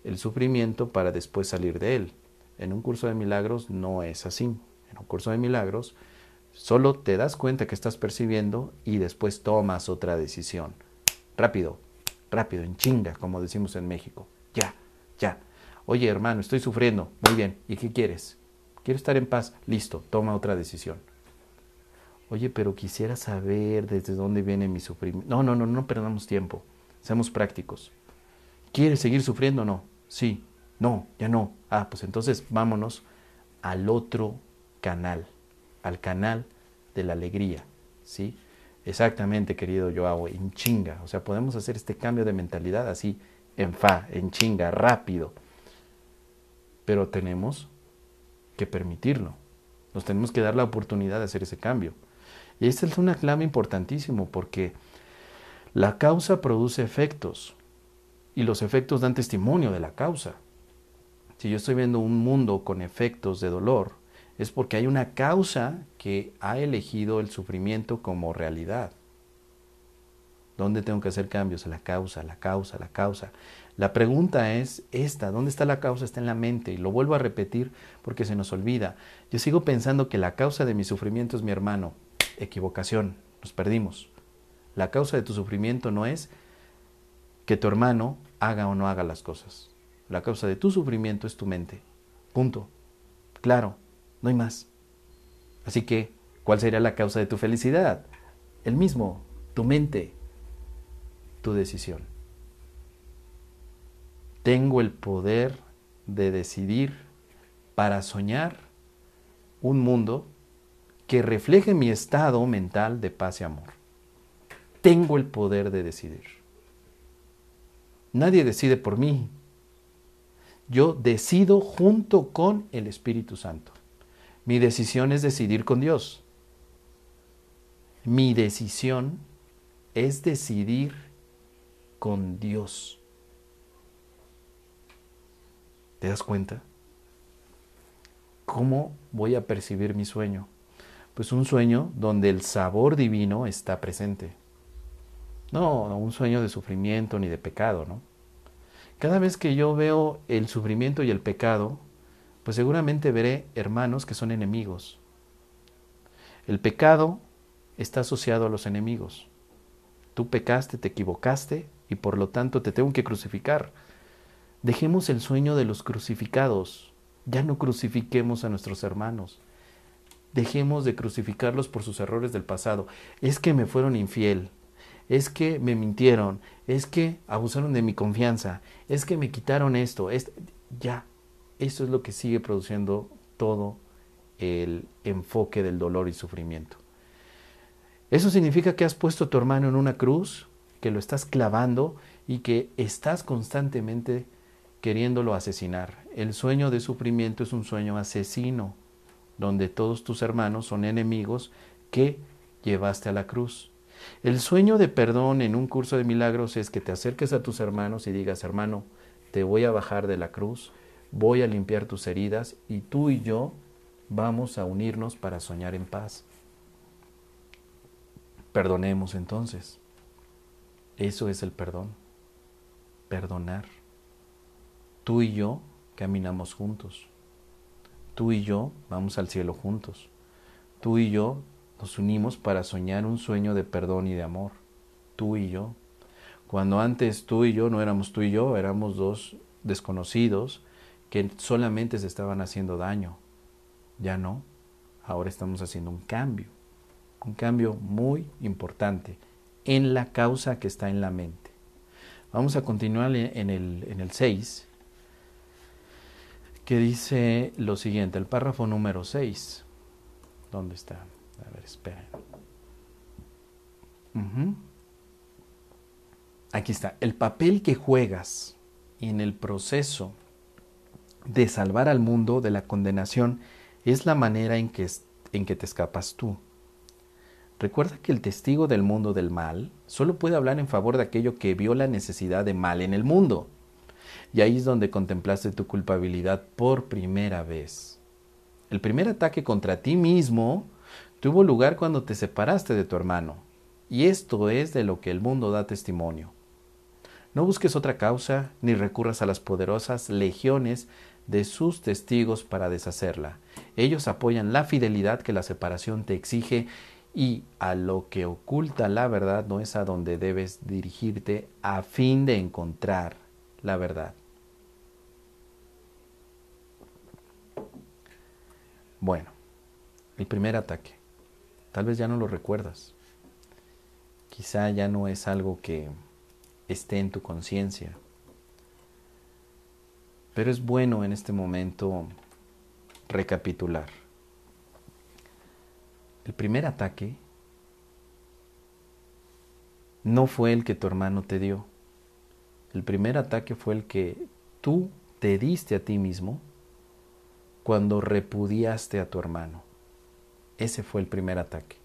el sufrimiento para después salir de él. En un curso de milagros no es así. En un curso de milagros solo te das cuenta que estás percibiendo y después tomas otra decisión. Rápido, rápido, en chinga, como decimos en México. Ya, ya. Oye, hermano, estoy sufriendo. Muy bien. ¿Y qué quieres? Quiero estar en paz. Listo, toma otra decisión. Oye, pero quisiera saber desde dónde viene mi sufrimiento. No, no, no, no perdamos tiempo. Seamos prácticos. ¿Quieres seguir sufriendo o no? Sí. No, ya no. Ah, pues entonces vámonos al otro canal, al canal de la alegría, ¿sí? Exactamente, querido Joao, en chinga. O sea, podemos hacer este cambio de mentalidad así, en fa, en chinga, rápido. Pero tenemos que permitirlo. Nos tenemos que dar la oportunidad de hacer ese cambio. Y esta es una clave importantísimo porque la causa produce efectos y los efectos dan testimonio de la causa. Si yo estoy viendo un mundo con efectos de dolor, es porque hay una causa que ha elegido el sufrimiento como realidad. ¿Dónde tengo que hacer cambios? La causa, la causa, la causa. La pregunta es esta, ¿dónde está la causa? Está en la mente. Y lo vuelvo a repetir porque se nos olvida. Yo sigo pensando que la causa de mi sufrimiento es mi hermano. Equivocación, nos perdimos. La causa de tu sufrimiento no es que tu hermano haga o no haga las cosas. La causa de tu sufrimiento es tu mente. Punto. Claro, no hay más. Así que, ¿cuál sería la causa de tu felicidad? El mismo, tu mente, tu decisión. Tengo el poder de decidir para soñar un mundo que refleje mi estado mental de paz y amor. Tengo el poder de decidir. Nadie decide por mí. Yo decido junto con el Espíritu Santo. Mi decisión es decidir con Dios. Mi decisión es decidir con Dios. ¿Te das cuenta? ¿Cómo voy a percibir mi sueño? Pues un sueño donde el sabor divino está presente. No, un sueño de sufrimiento ni de pecado, ¿no? Cada vez que yo veo el sufrimiento y el pecado, pues seguramente veré hermanos que son enemigos. El pecado está asociado a los enemigos. Tú pecaste, te equivocaste y por lo tanto te tengo que crucificar. Dejemos el sueño de los crucificados. Ya no crucifiquemos a nuestros hermanos. Dejemos de crucificarlos por sus errores del pasado. Es que me fueron infiel. Es que me mintieron. Es que abusaron de mi confianza. Es que me quitaron esto. Es... Ya. Eso es lo que sigue produciendo todo el enfoque del dolor y sufrimiento. Eso significa que has puesto a tu hermano en una cruz, que lo estás clavando y que estás constantemente queriéndolo asesinar. El sueño de sufrimiento es un sueño asesino, donde todos tus hermanos son enemigos que llevaste a la cruz. El sueño de perdón en un curso de milagros es que te acerques a tus hermanos y digas, hermano, te voy a bajar de la cruz voy a limpiar tus heridas y tú y yo vamos a unirnos para soñar en paz. Perdonemos entonces. Eso es el perdón. Perdonar. Tú y yo caminamos juntos. Tú y yo vamos al cielo juntos. Tú y yo nos unimos para soñar un sueño de perdón y de amor. Tú y yo. Cuando antes tú y yo no éramos tú y yo, éramos dos desconocidos que solamente se estaban haciendo daño. Ya no. Ahora estamos haciendo un cambio. Un cambio muy importante en la causa que está en la mente. Vamos a continuar en el, en el 6, que dice lo siguiente, el párrafo número 6. ¿Dónde está? A ver, esperen. Aquí está. El papel que juegas en el proceso de salvar al mundo de la condenación es la manera en que, en que te escapas tú. Recuerda que el testigo del mundo del mal solo puede hablar en favor de aquello que vio la necesidad de mal en el mundo. Y ahí es donde contemplaste tu culpabilidad por primera vez. El primer ataque contra ti mismo tuvo lugar cuando te separaste de tu hermano. Y esto es de lo que el mundo da testimonio. No busques otra causa ni recurras a las poderosas legiones de sus testigos para deshacerla. Ellos apoyan la fidelidad que la separación te exige y a lo que oculta la verdad no es a donde debes dirigirte a fin de encontrar la verdad. Bueno, el primer ataque. Tal vez ya no lo recuerdas. Quizá ya no es algo que esté en tu conciencia. Pero es bueno en este momento recapitular. El primer ataque no fue el que tu hermano te dio. El primer ataque fue el que tú te diste a ti mismo cuando repudiaste a tu hermano. Ese fue el primer ataque.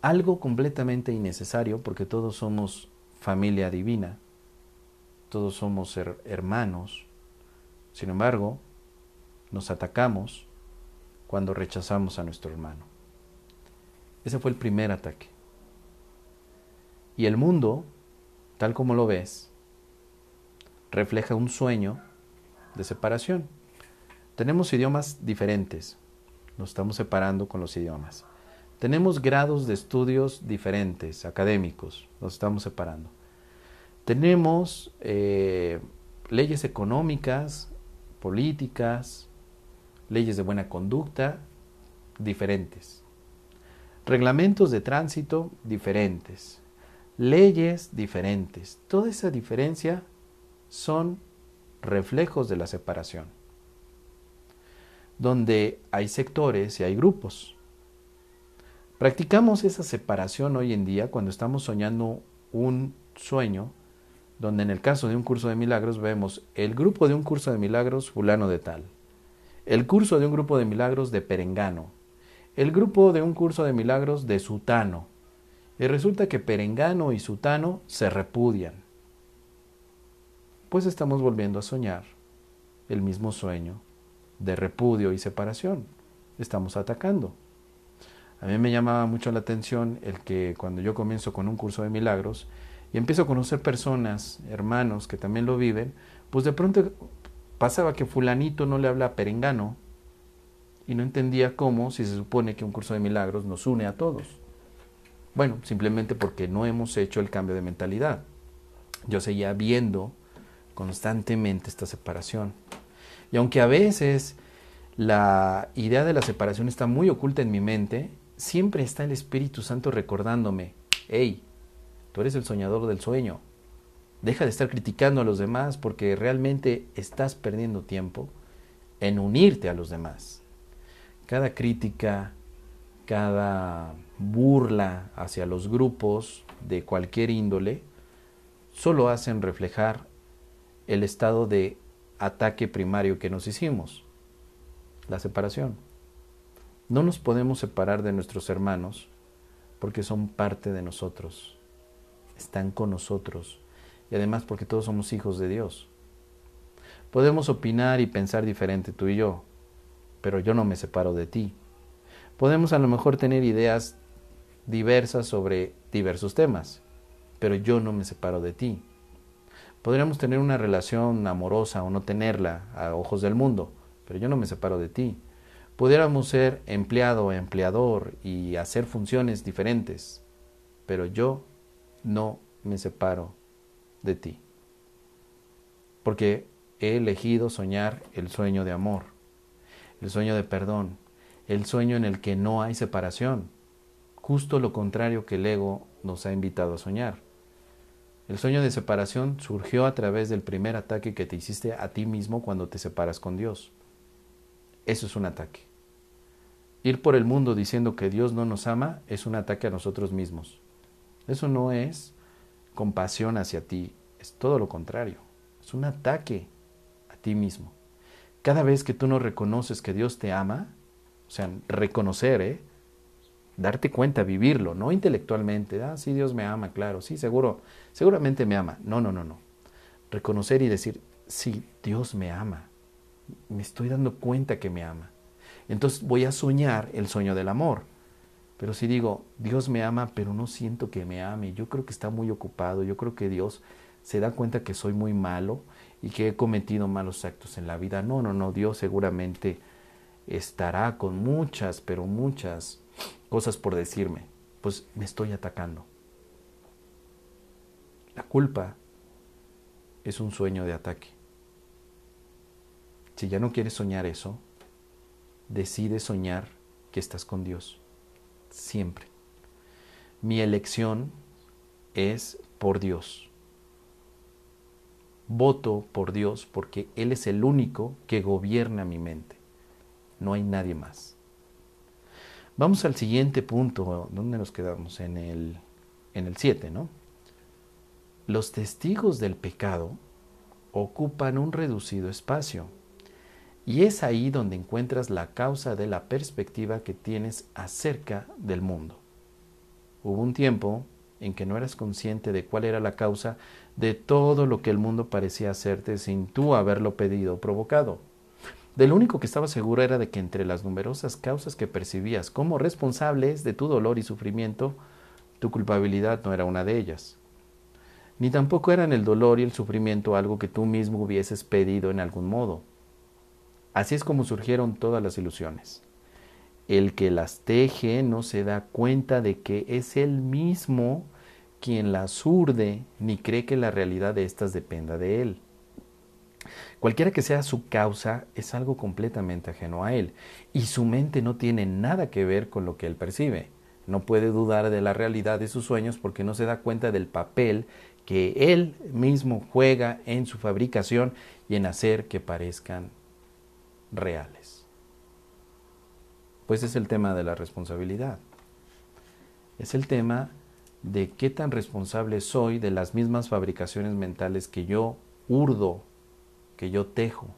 Algo completamente innecesario porque todos somos familia divina, todos somos hermanos. Sin embargo, nos atacamos cuando rechazamos a nuestro hermano. Ese fue el primer ataque. Y el mundo, tal como lo ves, refleja un sueño de separación. Tenemos idiomas diferentes, nos estamos separando con los idiomas. Tenemos grados de estudios diferentes, académicos, nos estamos separando. Tenemos eh, leyes económicas, políticas, leyes de buena conducta diferentes reglamentos de tránsito diferentes, leyes diferentes. Toda esa diferencia son reflejos de la separación, donde hay sectores y hay grupos. Practicamos esa separación hoy en día cuando estamos soñando un sueño, donde en el caso de un curso de milagros vemos el grupo de un curso de milagros fulano de tal, el curso de un grupo de milagros de perengano, el grupo de un curso de milagros de Sutano. Y resulta que Perengano y Sutano se repudian. Pues estamos volviendo a soñar el mismo sueño de repudio y separación. Estamos atacando. A mí me llamaba mucho la atención el que cuando yo comienzo con un curso de milagros y empiezo a conocer personas, hermanos que también lo viven, pues de pronto pasaba que fulanito no le habla a Perengano y no entendía cómo, si se supone que un curso de milagros nos une a todos. Bueno, simplemente porque no hemos hecho el cambio de mentalidad. Yo seguía viendo constantemente esta separación. Y aunque a veces la idea de la separación está muy oculta en mi mente, siempre está el Espíritu Santo recordándome, hey, tú eres el soñador del sueño. Deja de estar criticando a los demás porque realmente estás perdiendo tiempo en unirte a los demás cada crítica, cada burla hacia los grupos de cualquier índole, solo hacen reflejar el estado de ataque primario que nos hicimos, la separación. No nos podemos separar de nuestros hermanos porque son parte de nosotros, están con nosotros y además porque todos somos hijos de Dios. Podemos opinar y pensar diferente tú y yo, pero yo no me separo de ti. Podemos a lo mejor tener ideas diversas sobre diversos temas, pero yo no me separo de ti. Podríamos tener una relación amorosa o no tenerla a ojos del mundo, pero yo no me separo de ti. Pudiéramos ser empleado o empleador y hacer funciones diferentes, pero yo no me separo de ti. Porque he elegido soñar el sueño de amor, el sueño de perdón, el sueño en el que no hay separación, justo lo contrario que el ego nos ha invitado a soñar. El sueño de separación surgió a través del primer ataque que te hiciste a ti mismo cuando te separas con Dios. Eso es un ataque. Ir por el mundo diciendo que Dios no nos ama es un ataque a nosotros mismos. Eso no es compasión hacia ti, es todo lo contrario. Es un ataque a ti mismo. Cada vez que tú no reconoces que Dios te ama, o sea, reconocer, ¿eh? darte cuenta, vivirlo, no intelectualmente, ah, sí, Dios me ama, claro, sí, seguro, seguramente me ama. No, no, no, no. Reconocer y decir, sí, Dios me ama. Me estoy dando cuenta que me ama. Entonces voy a soñar el sueño del amor. Pero si digo, Dios me ama, pero no siento que me ame, yo creo que está muy ocupado, yo creo que Dios se da cuenta que soy muy malo y que he cometido malos actos en la vida. No, no, no, Dios seguramente estará con muchas, pero muchas cosas por decirme, pues me estoy atacando. La culpa es un sueño de ataque. Si ya no quieres soñar eso, decide soñar que estás con Dios. Siempre. Mi elección es por Dios. Voto por Dios porque Él es el único que gobierna mi mente. No hay nadie más. Vamos al siguiente punto. ¿Dónde nos quedamos? En el, en el 7, ¿no? Los testigos del pecado ocupan un reducido espacio. Y es ahí donde encuentras la causa de la perspectiva que tienes acerca del mundo. Hubo un tiempo en que no eras consciente de cuál era la causa de todo lo que el mundo parecía hacerte sin tú haberlo pedido o provocado. De lo único que estaba seguro era de que entre las numerosas causas que percibías como responsables de tu dolor y sufrimiento, tu culpabilidad no era una de ellas. Ni tampoco eran el dolor y el sufrimiento algo que tú mismo hubieses pedido en algún modo. Así es como surgieron todas las ilusiones. El que las teje no se da cuenta de que es él mismo quien las urde, ni cree que la realidad de éstas dependa de él. Cualquiera que sea su causa es algo completamente ajeno a él y su mente no tiene nada que ver con lo que él percibe. No puede dudar de la realidad de sus sueños porque no se da cuenta del papel que él mismo juega en su fabricación y en hacer que parezcan reales. Pues es el tema de la responsabilidad. Es el tema de qué tan responsable soy de las mismas fabricaciones mentales que yo urdo que yo tejo.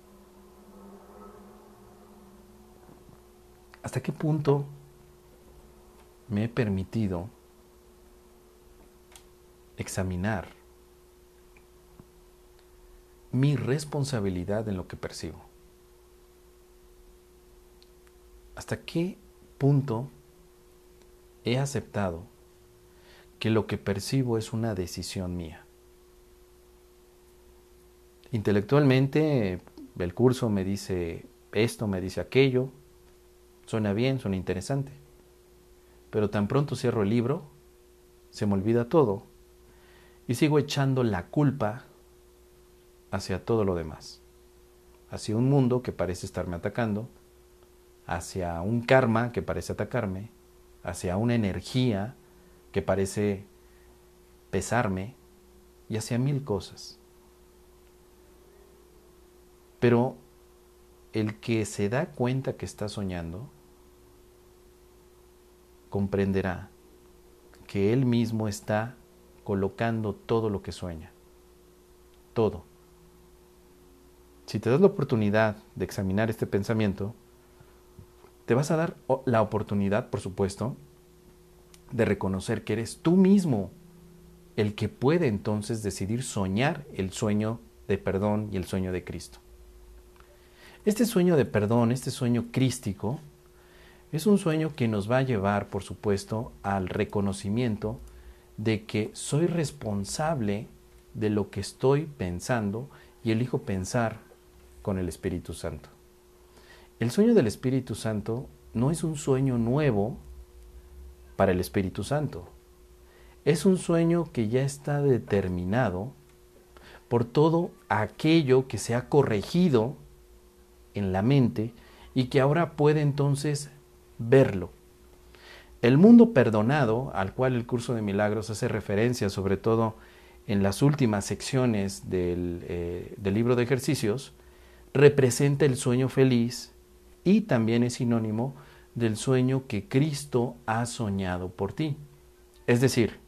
¿Hasta qué punto me he permitido examinar mi responsabilidad en lo que percibo? ¿Hasta qué punto he aceptado que lo que percibo es una decisión mía? Intelectualmente el curso me dice esto, me dice aquello, suena bien, suena interesante. Pero tan pronto cierro el libro, se me olvida todo y sigo echando la culpa hacia todo lo demás, hacia un mundo que parece estarme atacando, hacia un karma que parece atacarme, hacia una energía que parece pesarme y hacia mil cosas. Pero el que se da cuenta que está soñando, comprenderá que él mismo está colocando todo lo que sueña. Todo. Si te das la oportunidad de examinar este pensamiento, te vas a dar la oportunidad, por supuesto, de reconocer que eres tú mismo el que puede entonces decidir soñar el sueño de perdón y el sueño de Cristo. Este sueño de perdón, este sueño crístico, es un sueño que nos va a llevar, por supuesto, al reconocimiento de que soy responsable de lo que estoy pensando y elijo pensar con el Espíritu Santo. El sueño del Espíritu Santo no es un sueño nuevo para el Espíritu Santo. Es un sueño que ya está determinado por todo aquello que se ha corregido en la mente y que ahora puede entonces verlo. El mundo perdonado, al cual el curso de milagros hace referencia, sobre todo en las últimas secciones del, eh, libro de ejercicios, representa el sueño feliz y también es sinónimo del sueño que Cristo ha soñado por ti. Es decir,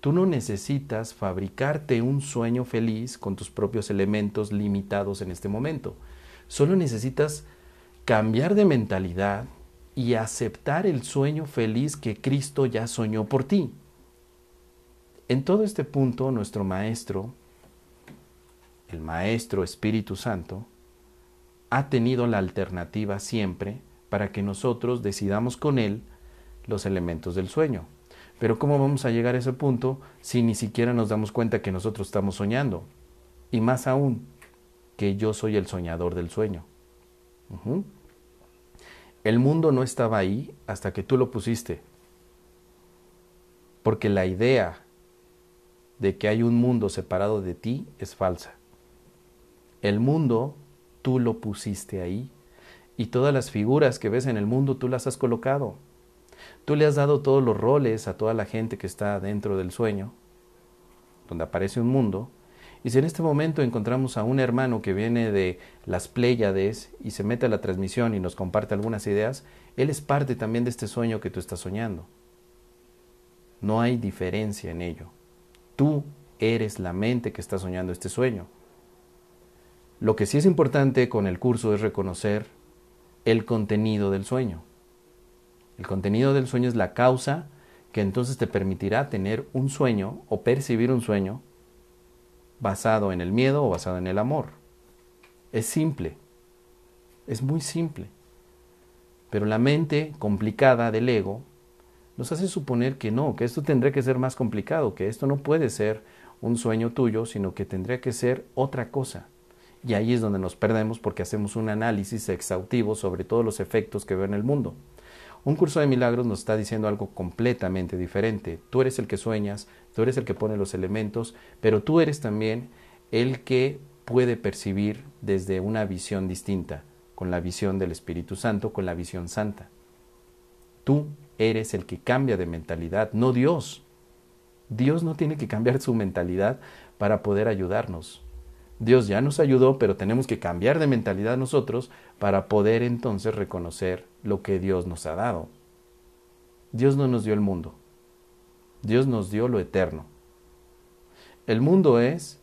tú no necesitas fabricarte un sueño feliz con tus propios elementos limitados en este momento. Solo necesitas cambiar de mentalidad y aceptar el sueño feliz que Cristo ya soñó por ti. En todo este punto, nuestro Maestro, el Maestro Espíritu Santo, ha tenido la alternativa siempre para que nosotros decidamos con Él los elementos del sueño. Pero ¿cómo vamos a llegar a ese punto si ni siquiera nos damos cuenta que nosotros estamos soñando? Y más aún, que yo soy el soñador del sueño. El mundo no estaba ahí hasta que tú lo pusiste. Porque la idea de que hay un mundo separado de ti es falsa. El mundo tú lo pusiste ahí y todas las figuras que ves en el mundo tú las has colocado. Tú le has dado todos los roles a toda la gente que está dentro del sueño, donde aparece un mundo, y si en este momento encontramos a un hermano que viene de las Pléyades y se mete a la transmisión y nos comparte algunas ideas, él es parte también de este sueño que tú estás soñando. No hay diferencia en ello. Tú eres la mente que está soñando este sueño. Lo que sí es importante con el curso es reconocer el contenido del sueño. El contenido del sueño es la causa que entonces te permitirá tener un sueño o percibir un sueño basado en el miedo o basado en el amor. Es simple, es muy simple. Pero la mente complicada del ego nos hace suponer que no, que esto tendría que ser más complicado, que esto no puede ser un sueño tuyo, sino que tendría que ser otra cosa. Y ahí es donde nos perdemos porque hacemos un análisis exhaustivo sobre todos los efectos que veo en el mundo. Un curso de milagros nos está diciendo algo completamente diferente. Tú eres el que sueñas, tú eres el que pone los elementos, pero tú eres también el que puede percibir desde una visión distinta, con la visión del Espíritu Santo, con la visión santa. Tú eres el que cambia de mentalidad, no Dios. Dios no tiene que cambiar su mentalidad para poder ayudarnos. Dios ya nos ayudó, pero tenemos que cambiar de mentalidad nosotros para poder entonces reconocer lo que Dios nos ha dado. Dios no nos dio el mundo, Dios nos dio lo eterno. El mundo es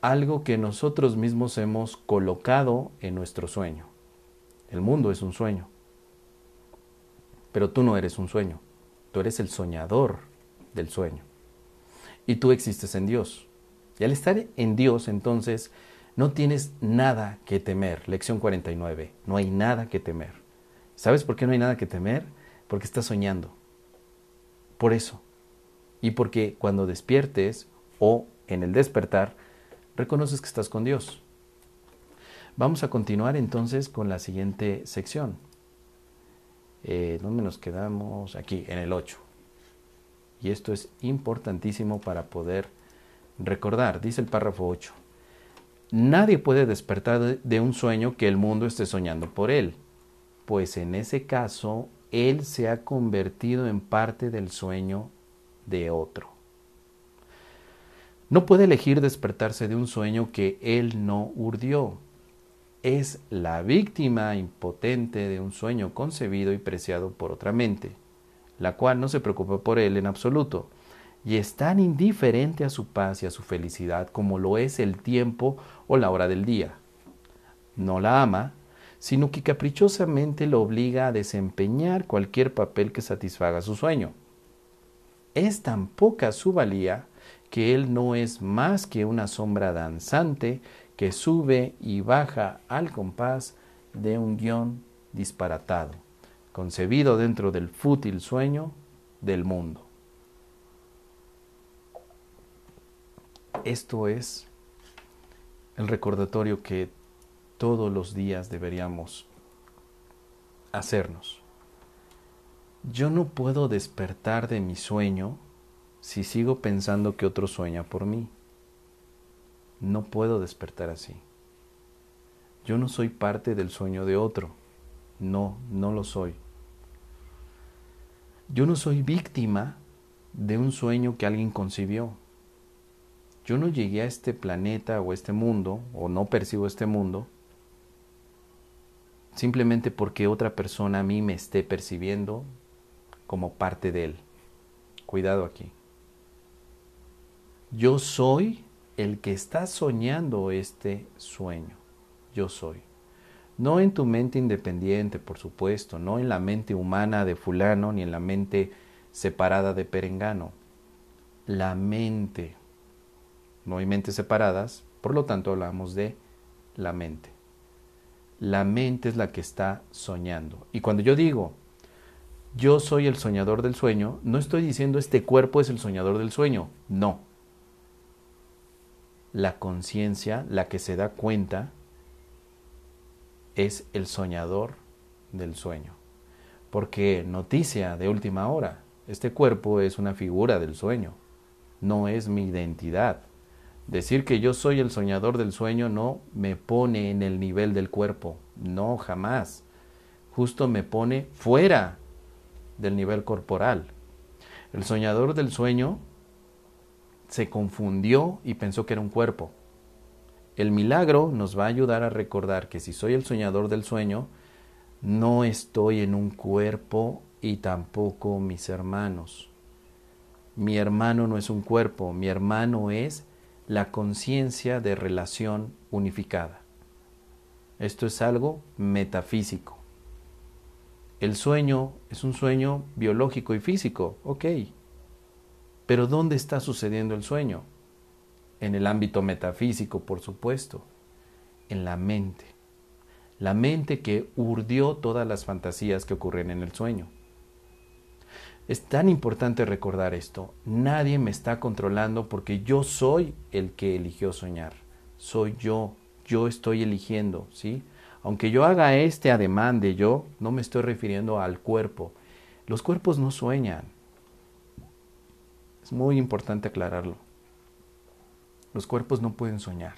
algo que nosotros mismos hemos colocado en nuestro sueño. El mundo es un sueño. Pero tú no eres un sueño, tú eres el soñador del sueño. Y tú existes en Dios. Y al estar en Dios, entonces, no tienes nada que temer. Lección 49. No hay nada que temer. ¿Sabes por qué no hay nada que temer? Porque estás soñando. Por eso. Y porque cuando despiertes o en el despertar, reconoces que estás con Dios. Vamos a continuar entonces con la siguiente sección. Eh, ¿Dónde nos quedamos? Aquí, en el 8. Y esto es importantísimo para poder recordar, dice el párrafo 8. Nadie puede despertar de un sueño que el mundo esté soñando por él, pues en ese caso él se ha convertido en parte del sueño de otro. No puede elegir despertarse de un sueño que él no urdió. Es la víctima impotente de un sueño concebido y preciado por otra mente, la cual no se preocupa por él en absoluto, y es tan indiferente a su paz y a su felicidad como lo es el tiempo o la hora del día. No la ama, sino que caprichosamente lo obliga a desempeñar cualquier papel que satisfaga su sueño. Es tan poca su valía que él no es más que una sombra danzante que sube y baja al compás de un guion disparatado, concebido dentro del fútil sueño del mundo. Esto es el recordatorio que todos los días deberíamos hacernos. Yo no puedo despertar de mi sueño si sigo pensando que otro sueña por mí. No puedo despertar así. Yo no soy parte del sueño de otro. No, no lo soy. Yo no soy víctima de un sueño que alguien concibió. Yo no llegué a este planeta o este mundo, o no percibo este mundo, simplemente porque otra persona a mí me esté percibiendo como parte de él. Cuidado aquí. Yo soy el que está soñando este sueño. Yo soy. No en tu mente independiente, por supuesto, no en la mente humana de fulano, ni en la mente separada de perengano. La mente. No hay mentes separadas, por lo tanto hablamos de la mente. La mente es la que está soñando. Y cuando yo digo, yo soy el soñador del sueño, no estoy diciendo este cuerpo es el soñador del sueño. No. La conciencia, la que se da cuenta, es el soñador del sueño. Porque noticia de última hora, este cuerpo es una figura del sueño, no es mi identidad. Decir que yo soy el soñador del sueño no me pone en el nivel del cuerpo, no jamás. Justo me pone fuera del nivel corporal. El soñador del sueño se confundió y pensó que era un cuerpo. El milagro nos va a ayudar a recordar que si soy el soñador del sueño, no estoy en un cuerpo y tampoco mis hermanos. Mi hermano no es un cuerpo, mi hermano es la conciencia de relación unificada. Esto es algo metafísico. El sueño es un sueño biológico y físico, ok. Pero ¿dónde está sucediendo el sueño? en el ámbito metafísico, por supuesto, en la mente. La mente que urdió todas las fantasías que ocurren en el sueño. Es tan importante recordar esto. Nadie me está controlando porque yo soy el que eligió soñar. Soy yo. Yo estoy eligiendo, ¿sí? Aunque yo haga este ademán de yo, no me estoy refiriendo al cuerpo. Los cuerpos no sueñan. Es muy importante aclararlo. Los cuerpos no pueden soñar.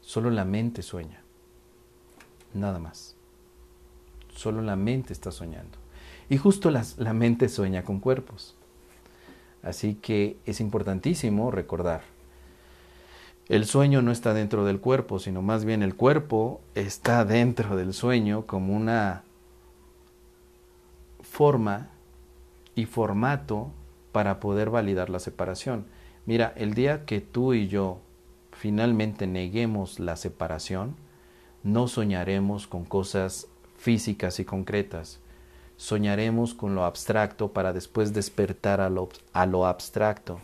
Solo la mente sueña. Nada más. Solo la mente está soñando. Y justo la mente sueña con cuerpos. Así que es importantísimo recordar. El sueño no está dentro del cuerpo, sino más bien el cuerpo está dentro del sueño como una forma y formato para poder validar la separación. Mira, el día que tú y yo finalmente neguemos la separación, no soñaremos con cosas físicas y concretas, soñaremos con lo abstracto para después despertar a lo, abstracto.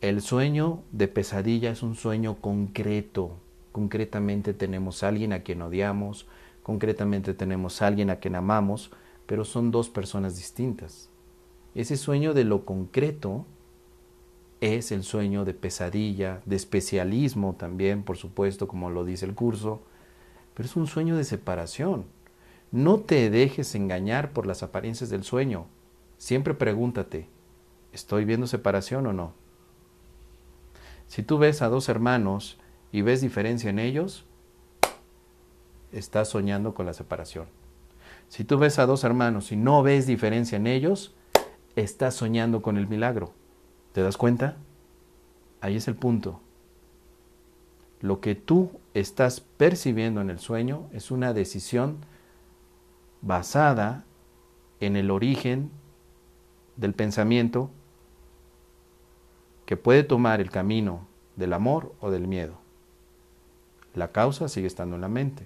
El sueño de pesadilla es un sueño concreto. Concretamente tenemos a alguien a quien odiamos, concretamente tenemos a alguien a quien amamos, pero son dos personas distintas. Ese sueño de lo concreto es el sueño de pesadilla, de especialismo también, por supuesto, como lo dice el curso, pero es un sueño de separación. No te dejes engañar por las apariencias del sueño. Siempre pregúntate, ¿estoy viendo separación o no? Si tú ves a dos hermanos y ves diferencia en ellos, estás soñando con la separación. Si tú ves a dos hermanos y no ves diferencia en ellos, estás soñando con el milagro. ¿Te das cuenta? Ahí es el punto. Lo que tú estás percibiendo en el sueño es una decisión basada en el origen del pensamiento que puede tomar el camino del amor o del miedo. La causa sigue estando en la mente.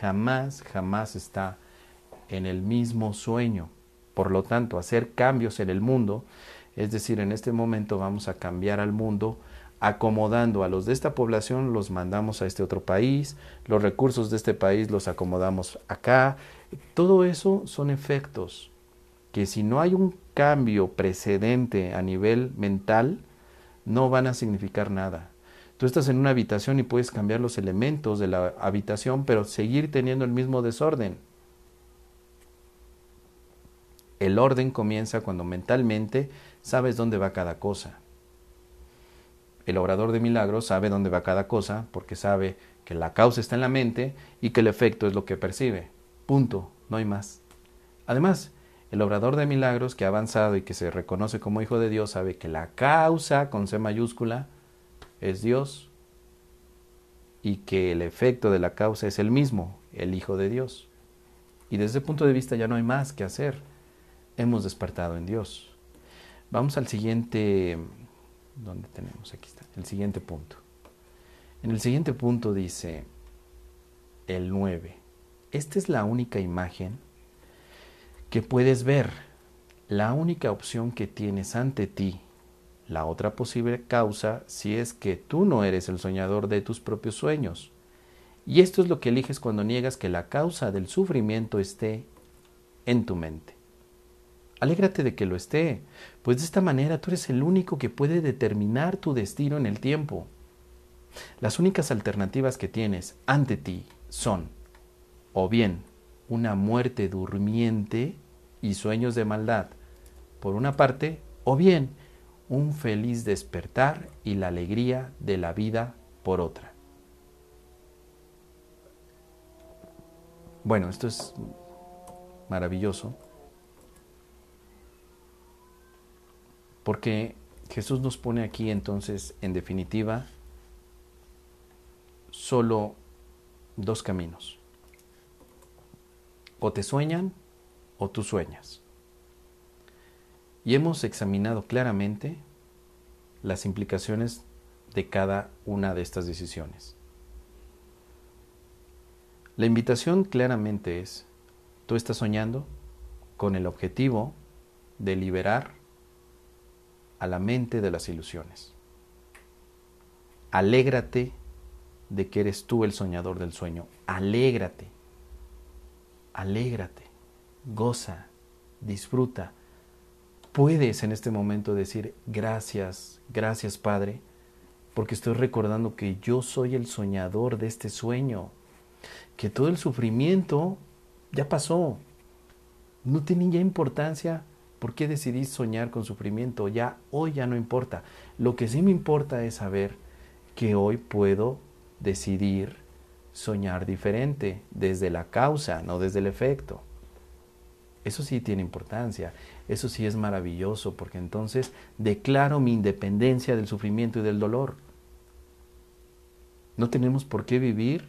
Jamás, jamás está en el mismo sueño. Por lo tanto, hacer cambios en el mundo es decir, en este momento vamos a cambiar al mundo acomodando a los de esta población, los mandamos a este otro país, los recursos de este país los acomodamos acá. Todo eso son efectos que si no hay un cambio precedente a nivel mental, no van a significar nada. Tú estás en una habitación y puedes cambiar los elementos de la habitación, pero seguir teniendo el mismo desorden. El orden comienza cuando mentalmente sabes dónde va cada cosa. El obrador de milagros sabe dónde va cada cosa porque sabe que la causa está en la mente y que el efecto es lo que percibe. Punto, no hay más. Además, el obrador de milagros que ha avanzado y que se reconoce como hijo de Dios sabe que la causa con C mayúscula es Dios y que el efecto de la causa es el mismo, el Hijo de Dios. Y desde ese punto de vista ya no hay más que hacer. Hemos despertado en Dios. Vamos al siguiente, ¿dónde tenemos? Aquí está, el siguiente punto. En el siguiente punto dice el 9. Esta es la única imagen que puedes ver, la única opción que tienes ante ti, la otra posible causa si es que tú no eres el soñador de tus propios sueños. Y esto es lo que eliges cuando niegas que la causa del sufrimiento esté en tu mente. Alégrate de que lo esté, pues de esta manera tú eres el único que puede determinar tu destino en el tiempo. Las únicas alternativas que tienes ante ti son o bien una muerte durmiente y sueños de maldad, por una parte, o bien un feliz despertar y la alegría de la vida por otra. Bueno, esto es maravilloso porque Jesús nos pone aquí entonces, en definitiva, solo dos caminos o te sueñan o tú sueñas. Y hemos examinado claramente las implicaciones de cada una de estas decisiones. La invitación claramente es, tú estás soñando con el objetivo de liberar a la mente de las ilusiones. Alégrate de que eres tú el soñador del sueño. Alégrate alégrate, goza, disfruta. Puedes en este momento decir gracias, gracias Padre, porque estoy recordando que yo soy el soñador de este sueño, que todo el sufrimiento ya pasó, no tiene ya importancia por qué decidí soñar con sufrimiento, ya hoy ya no importa. Lo que sí me importa es saber que hoy puedo decidir soñar diferente, desde la causa, no desde el efecto. Eso sí tiene importancia, eso sí es maravilloso, porque entonces declaro mi independencia del sufrimiento y del dolor. No tenemos por qué vivir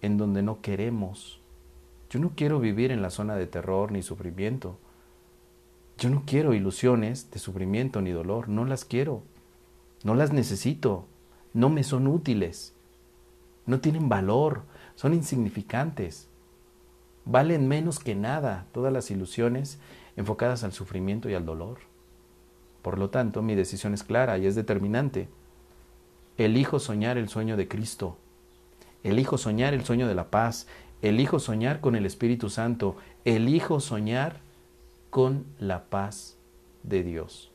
en donde no queremos. Yo no quiero vivir en la zona de terror ni sufrimiento. Yo no quiero ilusiones de sufrimiento ni dolor, no las quiero. No las necesito, no me son útiles no tienen valor, son insignificantes. Valen menos que nada todas las ilusiones enfocadas al sufrimiento y al dolor. Por lo tanto, mi decisión es clara y es determinante. Elijo soñar el sueño de Cristo. Elijo soñar el sueño de la paz. Elijo soñar con el Espíritu Santo. Elijo soñar con la paz de Dios.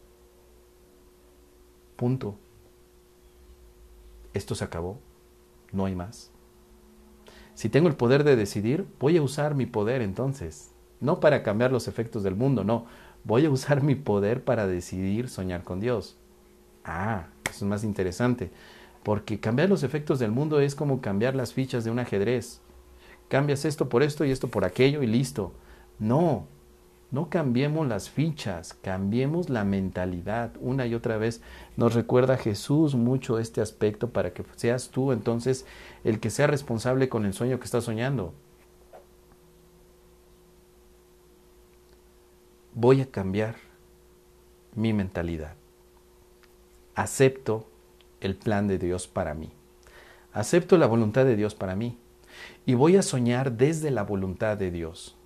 Punto. Esto se acabó no hay más. Si tengo el poder de decidir, voy a usar mi poder entonces, no para cambiar los efectos del mundo, no, voy a usar mi poder para decidir soñar con Dios. Ah, eso es más interesante, porque cambiar los efectos del mundo es como cambiar las fichas de un ajedrez. Cambias esto por esto y esto por aquello y listo. No, no cambiemos las fichas, cambiemos la mentalidad. Una y otra vez nos recuerda Jesús mucho este aspecto para que seas tú entonces el que sea responsable con el sueño que estás soñando. Voy a cambiar mi mentalidad. Acepto el plan de Dios para mí. Acepto la voluntad de Dios para mí. Y voy a soñar desde la voluntad de Dios.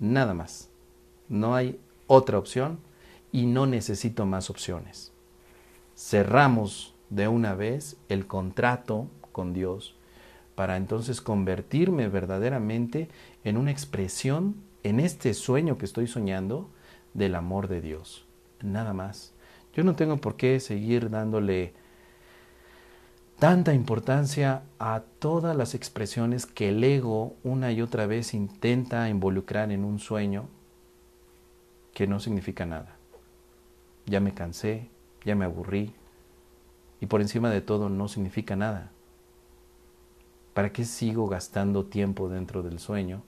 Nada más. No hay otra opción y no necesito más opciones. Cerramos de una vez el contrato con Dios para entonces convertirme verdaderamente en una expresión en este sueño que estoy soñando del amor de Dios. Nada más. Yo no tengo por qué seguir dándole tanta importancia a todas las expresiones que el ego una y otra vez intenta involucrar en un sueño que no significa nada. Ya me cansé, ya me aburrí y por encima de todo no significa nada. ¿Para qué sigo gastando tiempo dentro del sueño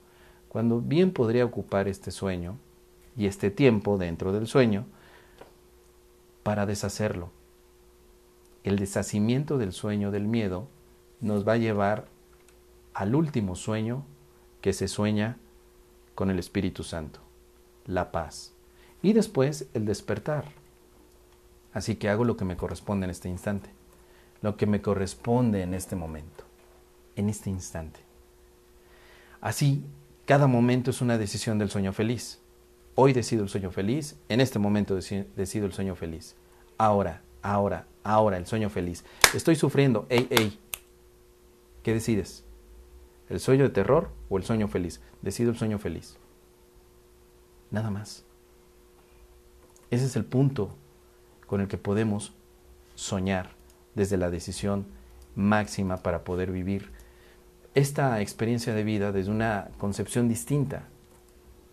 cuando bien podría ocupar este sueño y este tiempo dentro del sueño para deshacerlo? el deshacimiento del sueño del miedo nos va a llevar al último sueño que se sueña con el Espíritu Santo, la paz. Y después el despertar. Así que hago lo que me corresponde en este instante, lo que me corresponde en este momento, en este instante. Así, cada momento es una decisión del sueño feliz. Hoy decido el sueño feliz, en este momento decido el sueño feliz. Ahora, ahora, ahora, el sueño feliz. Estoy sufriendo, ey, ey. ¿Qué decides? ¿El sueño de terror o el sueño feliz? Decido el sueño feliz. Nada más. Ese es el punto con el que podemos soñar desde la decisión máxima para poder vivir esta experiencia de vida desde una concepción distinta.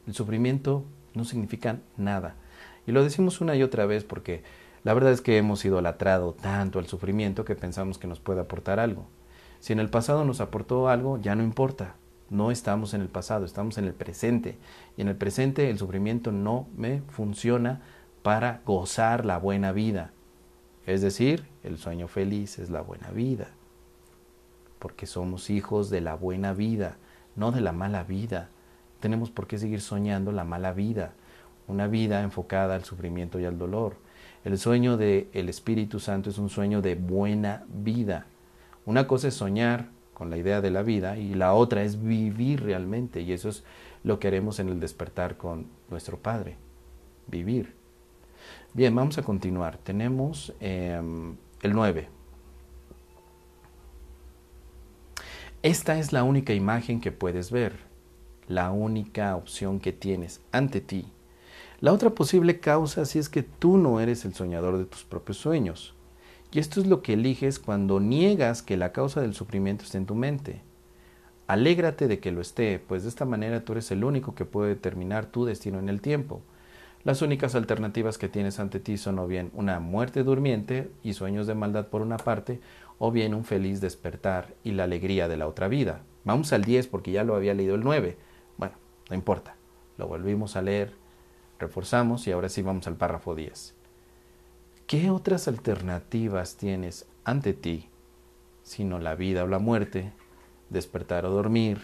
El sufrimiento no significa nada. Y lo decimos una y otra vez porque la verdad es que hemos idolatrado tanto al sufrimiento que pensamos que nos puede aportar algo. Si en el pasado nos aportó algo, ya no importa. No estamos en el pasado, estamos en el presente. Y en el presente el sufrimiento no me funciona para gozar la buena vida. Es decir, el sueño feliz es la buena vida. Porque somos hijos de la buena vida, no de la mala vida. Tenemos por qué seguir soñando la mala vida, una vida enfocada al sufrimiento y al dolor el sueño del el Espíritu Santo es un sueño de buena vida. Una cosa es soñar con la idea de la vida y la otra es vivir realmente. Y eso es lo que haremos en el despertar con nuestro Padre. Vivir. Bien, vamos a continuar. Tenemos em, el 9. Esta es la única imagen que puedes ver, la única opción que tienes ante ti la otra posible causa si es que tú no eres el soñador de tus propios sueños. Y esto es lo que eliges cuando niegas que la causa del sufrimiento esté en tu mente. Alégrate de que lo esté, pues de esta manera tú eres el único que puede determinar tu destino en el tiempo. Las únicas alternativas que tienes ante ti son o bien una muerte durmiente y sueños de maldad por una parte, o bien un feliz despertar y la alegría de la otra vida. Vamos al 10 porque ya lo había leído el 9. Bueno, no importa. Lo volvimos a leer Reforzamos y ahora sí vamos al párrafo 10. ¿Qué otras alternativas tienes ante ti, sino la vida o la muerte, despertar o dormir,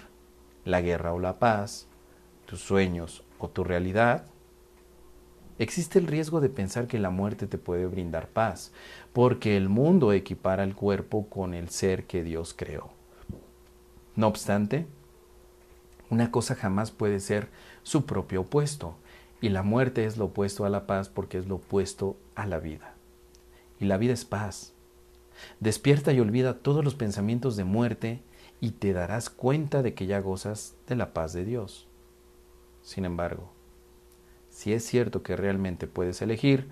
la guerra o la paz, tus sueños o tu realidad? Existe el riesgo de pensar que la muerte te puede brindar paz, porque el mundo equipara el cuerpo con el ser que Dios creó. No obstante, una cosa jamás puede ser su propio opuesto. Y la muerte es lo opuesto a la paz porque es lo opuesto a la vida. Y la vida es paz. Despierta y olvida todos los pensamientos de muerte y te darás cuenta de que ya gozas de la paz de Dios. Sin embargo, si es cierto que realmente puedes elegir,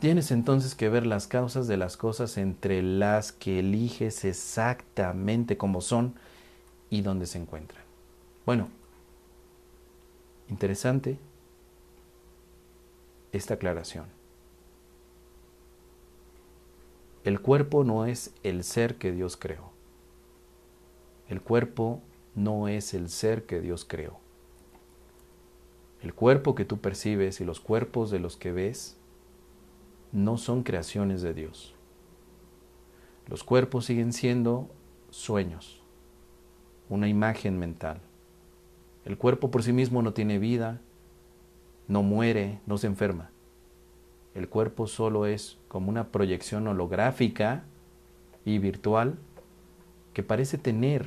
tienes entonces que ver las causas de las cosas entre las que eliges exactamente como son y dónde se encuentran. Bueno, interesante, esta aclaración. El cuerpo no es el ser que Dios creó. El cuerpo no es el ser que Dios creó. El cuerpo que tú percibes y los cuerpos de los que ves no son creaciones de Dios. Los cuerpos siguen siendo sueños, una imagen mental. El cuerpo por sí mismo no tiene vida, no muere, no se enferma. El cuerpo solo es como una proyección holográfica y virtual que parece tener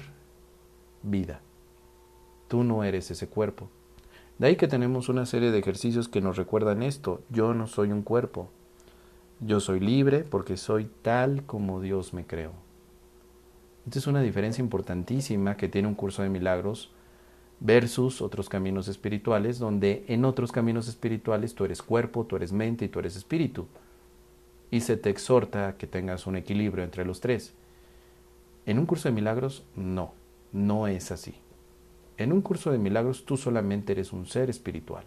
vida. Tú no eres ese cuerpo. De ahí que tenemos una serie de ejercicios que nos recuerdan esto. Yo no soy un cuerpo. Yo soy libre porque soy tal como Dios me creó. Esta es una diferencia importantísima que tiene un curso de milagros versus otros caminos espirituales, donde en otros caminos espirituales tú eres cuerpo, tú eres mente y tú eres espíritu. Y se te exhorta que tengas un equilibrio entre los tres. En un curso de milagros, no, no es así. En un curso de milagros tú solamente eres un ser espiritual.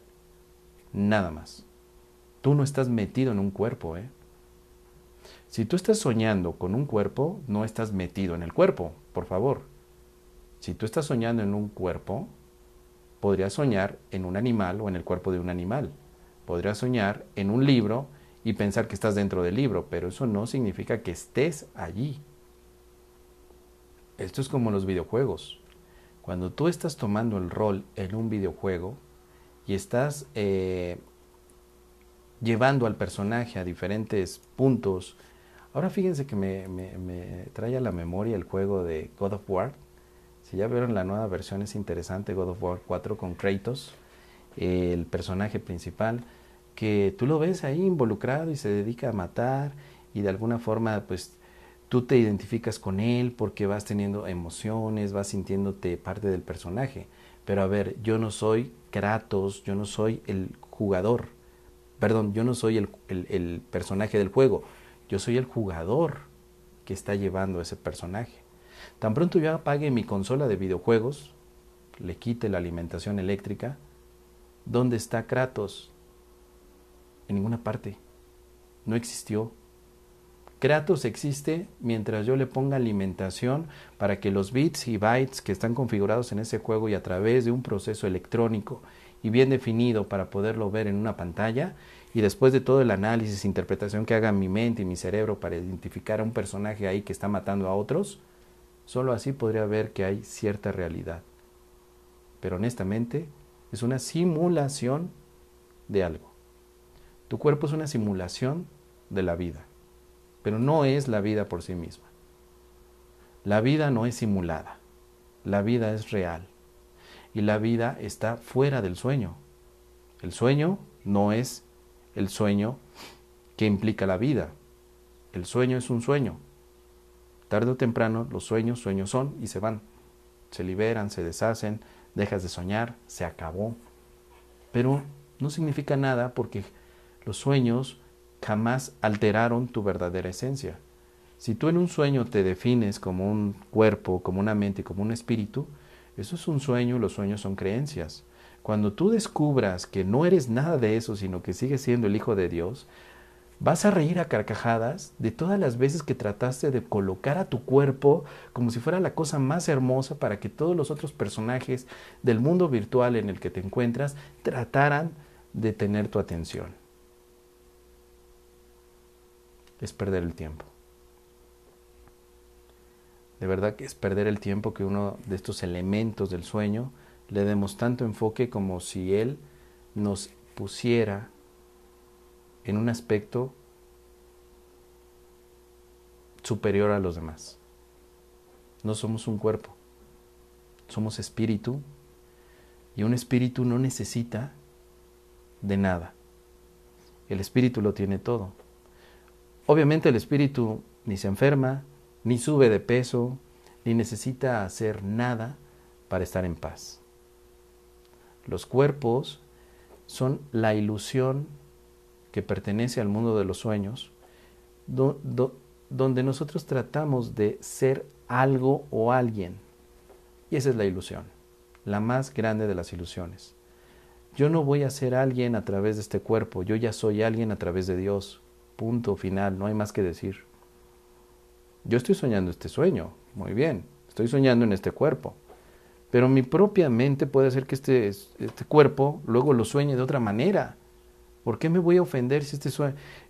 Nada más. Tú no estás metido en un cuerpo, ¿eh? Si tú estás soñando con un cuerpo, no estás metido en el cuerpo, por favor. Si tú estás soñando en un cuerpo, podrías soñar en un animal o en el cuerpo de un animal. Podrías soñar en un libro y pensar que estás dentro del libro, pero eso no significa que estés allí. Esto es como los videojuegos. Cuando tú estás tomando el rol en un videojuego y estás eh, llevando al personaje a diferentes puntos, ahora fíjense que me, me, trae a la memoria el juego de God of War. Si ya vieron la nueva versión es interesante, God of War 4 con Kratos, el personaje principal, que tú lo ves ahí involucrado y se dedica a matar y de alguna forma pues tú te identificas con él porque vas teniendo emociones, vas sintiéndote parte del personaje. Pero a ver, yo no soy Kratos, yo no soy el jugador, perdón, yo no soy el, el, personaje del juego, yo soy el jugador que está llevando ese personaje. Tan pronto yo apague mi consola de videojuegos, le quite la alimentación eléctrica, ¿dónde está Kratos? En ninguna parte. No existió, Kratos existe mientras yo le ponga alimentación para que los bits y bytes que están configurados en ese juego y a través de un proceso electrónico y bien definido para poderlo ver en una pantalla y después de todo el análisis e interpretación que haga mi mente y mi cerebro para identificar a un personaje ahí que está matando a otros, solo así podría ver que hay cierta realidad. Pero honestamente es una simulación de algo. Tu cuerpo es una simulación de la vida pero no es la vida por sí misma. La vida no es simulada, la vida es real y la vida está fuera del sueño. El sueño no es el sueño que implica la vida. El sueño es un sueño. Tarde o temprano los sueños sueños son y se van. Se liberan, se deshacen, dejas de soñar, se acabó. Pero no significa nada porque los sueños jamás alteraron tu verdadera esencia. Si tú en un sueño te defines como un cuerpo, como una mente, como un espíritu, eso es un sueño, los sueños son creencias. Cuando tú descubras que no eres nada de eso, sino que sigues siendo el Hijo de Dios, vas a reír a carcajadas de todas las veces que trataste de colocar a tu cuerpo como si fuera la cosa más hermosa para que todos los otros personajes del mundo virtual en el que te encuentras trataran de tener tu atención es perder el tiempo. De verdad que es perder el tiempo que uno de estos elementos del sueño le demos tanto enfoque como si él nos pusiera en un aspecto superior a los demás. No somos un cuerpo, somos espíritu y un espíritu no necesita de nada. El espíritu lo tiene todo. Obviamente el espíritu ni se enferma, ni sube de peso, ni necesita hacer nada para estar en paz. Los cuerpos son la ilusión que pertenece al mundo de los sueños, donde nosotros tratamos de ser algo o alguien. Y esa es la ilusión, la más grande de las ilusiones. Yo no voy a ser alguien a través de este cuerpo, yo ya soy alguien a través de Dios. Punto final, no hay más que decir. Yo estoy soñando este sueño, muy bien, estoy soñando en este cuerpo, pero mi propia mente puede hacer que este, este cuerpo luego lo sueñe de otra manera. ¿Por qué me voy a ofender si este,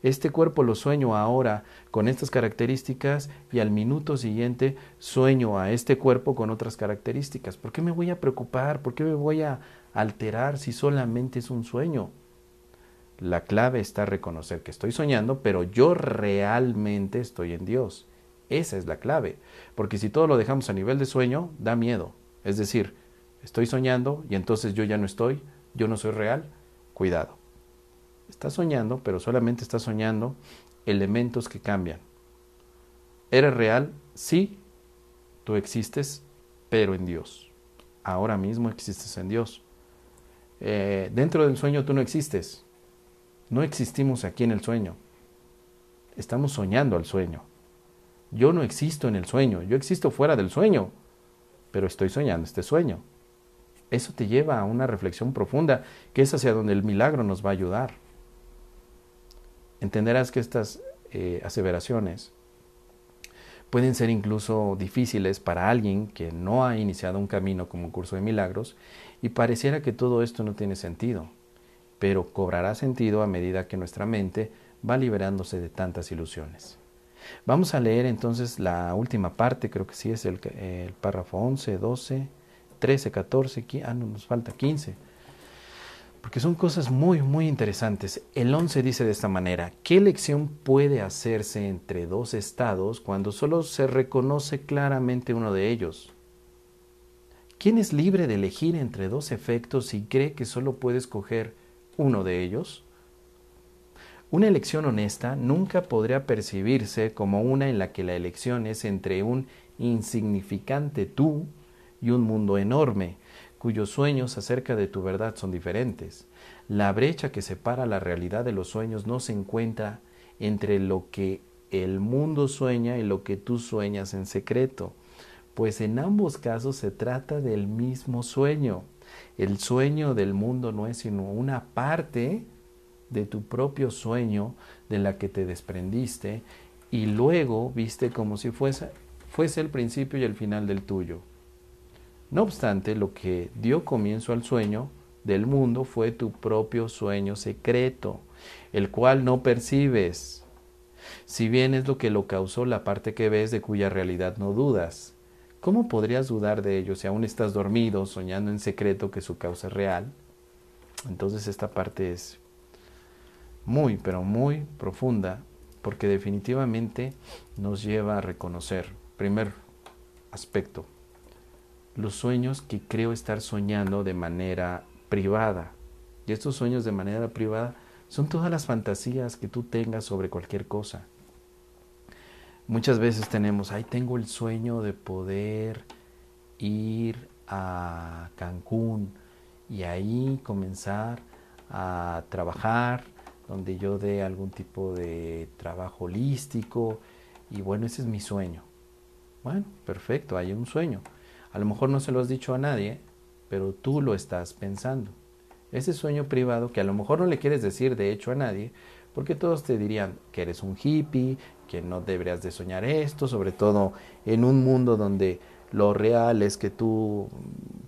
este cuerpo lo sueño ahora con estas características y al minuto siguiente sueño a este cuerpo con otras características? ¿Por qué me voy a preocupar? ¿Por qué me voy a alterar si solamente es un sueño? La clave está reconocer que estoy soñando, pero yo realmente estoy en Dios. Esa es la clave. Porque si todo lo dejamos a nivel de sueño, da miedo. Es decir, estoy soñando y entonces yo ya no estoy, yo no soy real. Cuidado. Estás soñando, pero solamente estás soñando elementos que cambian. ¿Eres real? Sí, tú existes, pero en Dios. Ahora mismo existes en Dios. Eh, dentro del sueño tú no existes. No existimos aquí en el sueño. Estamos soñando al sueño. Yo no existo en el sueño, yo existo fuera del sueño, pero estoy soñando este sueño. Eso te lleva a una reflexión profunda, que es hacia donde el milagro nos va a ayudar. Entenderás que estas eh, aseveraciones pueden ser incluso difíciles para alguien que no ha iniciado un camino como un curso de milagros y pareciera que todo esto no tiene sentido, pero cobrará sentido a medida que nuestra mente va liberándose de tantas ilusiones. Vamos a leer entonces la última parte, creo que sí es el, párrafo 11, 12, 13, 14, ah, no, nos falta 15, porque son cosas muy, muy interesantes. El 11 dice de esta manera, ¿qué elección puede hacerse entre dos estados cuando solo se reconoce claramente uno de ellos? ¿Quién es libre de elegir entre dos efectos y cree que solo puede escoger uno de ellos? Una elección honesta nunca podría percibirse como una en la que la elección es entre un insignificante tú y un mundo enorme, cuyos sueños acerca de tu verdad son diferentes. La brecha que separa la realidad de los sueños no se encuentra entre lo que el mundo sueña y lo que tú sueñas en secreto, pues en ambos casos se trata del mismo sueño. El sueño del mundo no es sino una parte de tu propio sueño de la que te desprendiste y luego viste como si fuese, el principio y el final del tuyo. No obstante, lo que dio comienzo al sueño del mundo fue tu propio sueño secreto, el cual no percibes, si bien es lo que lo causó la parte que ves de cuya realidad no dudas. ¿Cómo podrías dudar de ello si aún estás dormido, soñando en secreto que su causa es real? Entonces esta parte es muy, pero muy profunda, porque definitivamente nos lleva a reconocer, primer aspecto, los sueños que creo estar soñando de manera privada. Y estos sueños de manera privada son todas las fantasías que tú tengas sobre cualquier cosa. Muchas veces tenemos, ahí tengo el sueño de poder ir a Cancún y ahí comenzar a trabajar donde yo dé algún tipo de trabajo holístico y bueno, ese es mi sueño. Bueno, perfecto, hay un sueño. A lo mejor no se lo has dicho a nadie, pero tú lo estás pensando. Ese sueño privado que a lo mejor no le quieres decir de hecho a nadie, porque todos te dirían que eres un hippie, que no deberías de soñar esto, sobre todo en un mundo donde lo real es que tú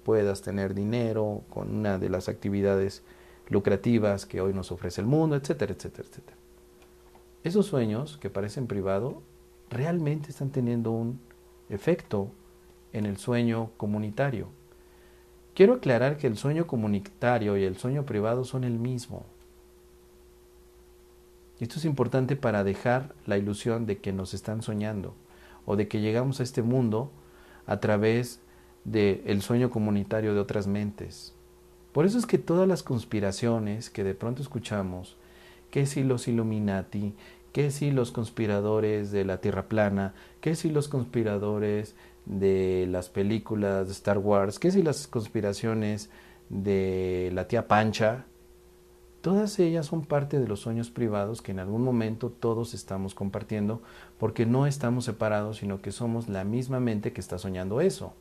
puedas tener dinero con una de las actividades lucrativas que hoy nos ofrece el mundo, etcétera, etcétera, etcétera. Esos sueños que parecen privados realmente están teniendo un efecto en el sueño comunitario. Quiero aclarar que el sueño comunitario y el sueño privado son el mismo. Esto es importante para dejar la ilusión de que nos están soñando o de que llegamos a este mundo a través del sueño comunitario de otras mentes. Por eso es que todas las conspiraciones que de pronto escuchamos, que si los Illuminati, que si los conspiradores de la Tierra plana, que si los conspiradores de las películas de Star Wars, que si las conspiraciones de la tía Pancha, todas ellas son parte de los sueños privados que en algún momento todos estamos compartiendo porque no estamos separados, sino que somos la misma mente que está soñando eso.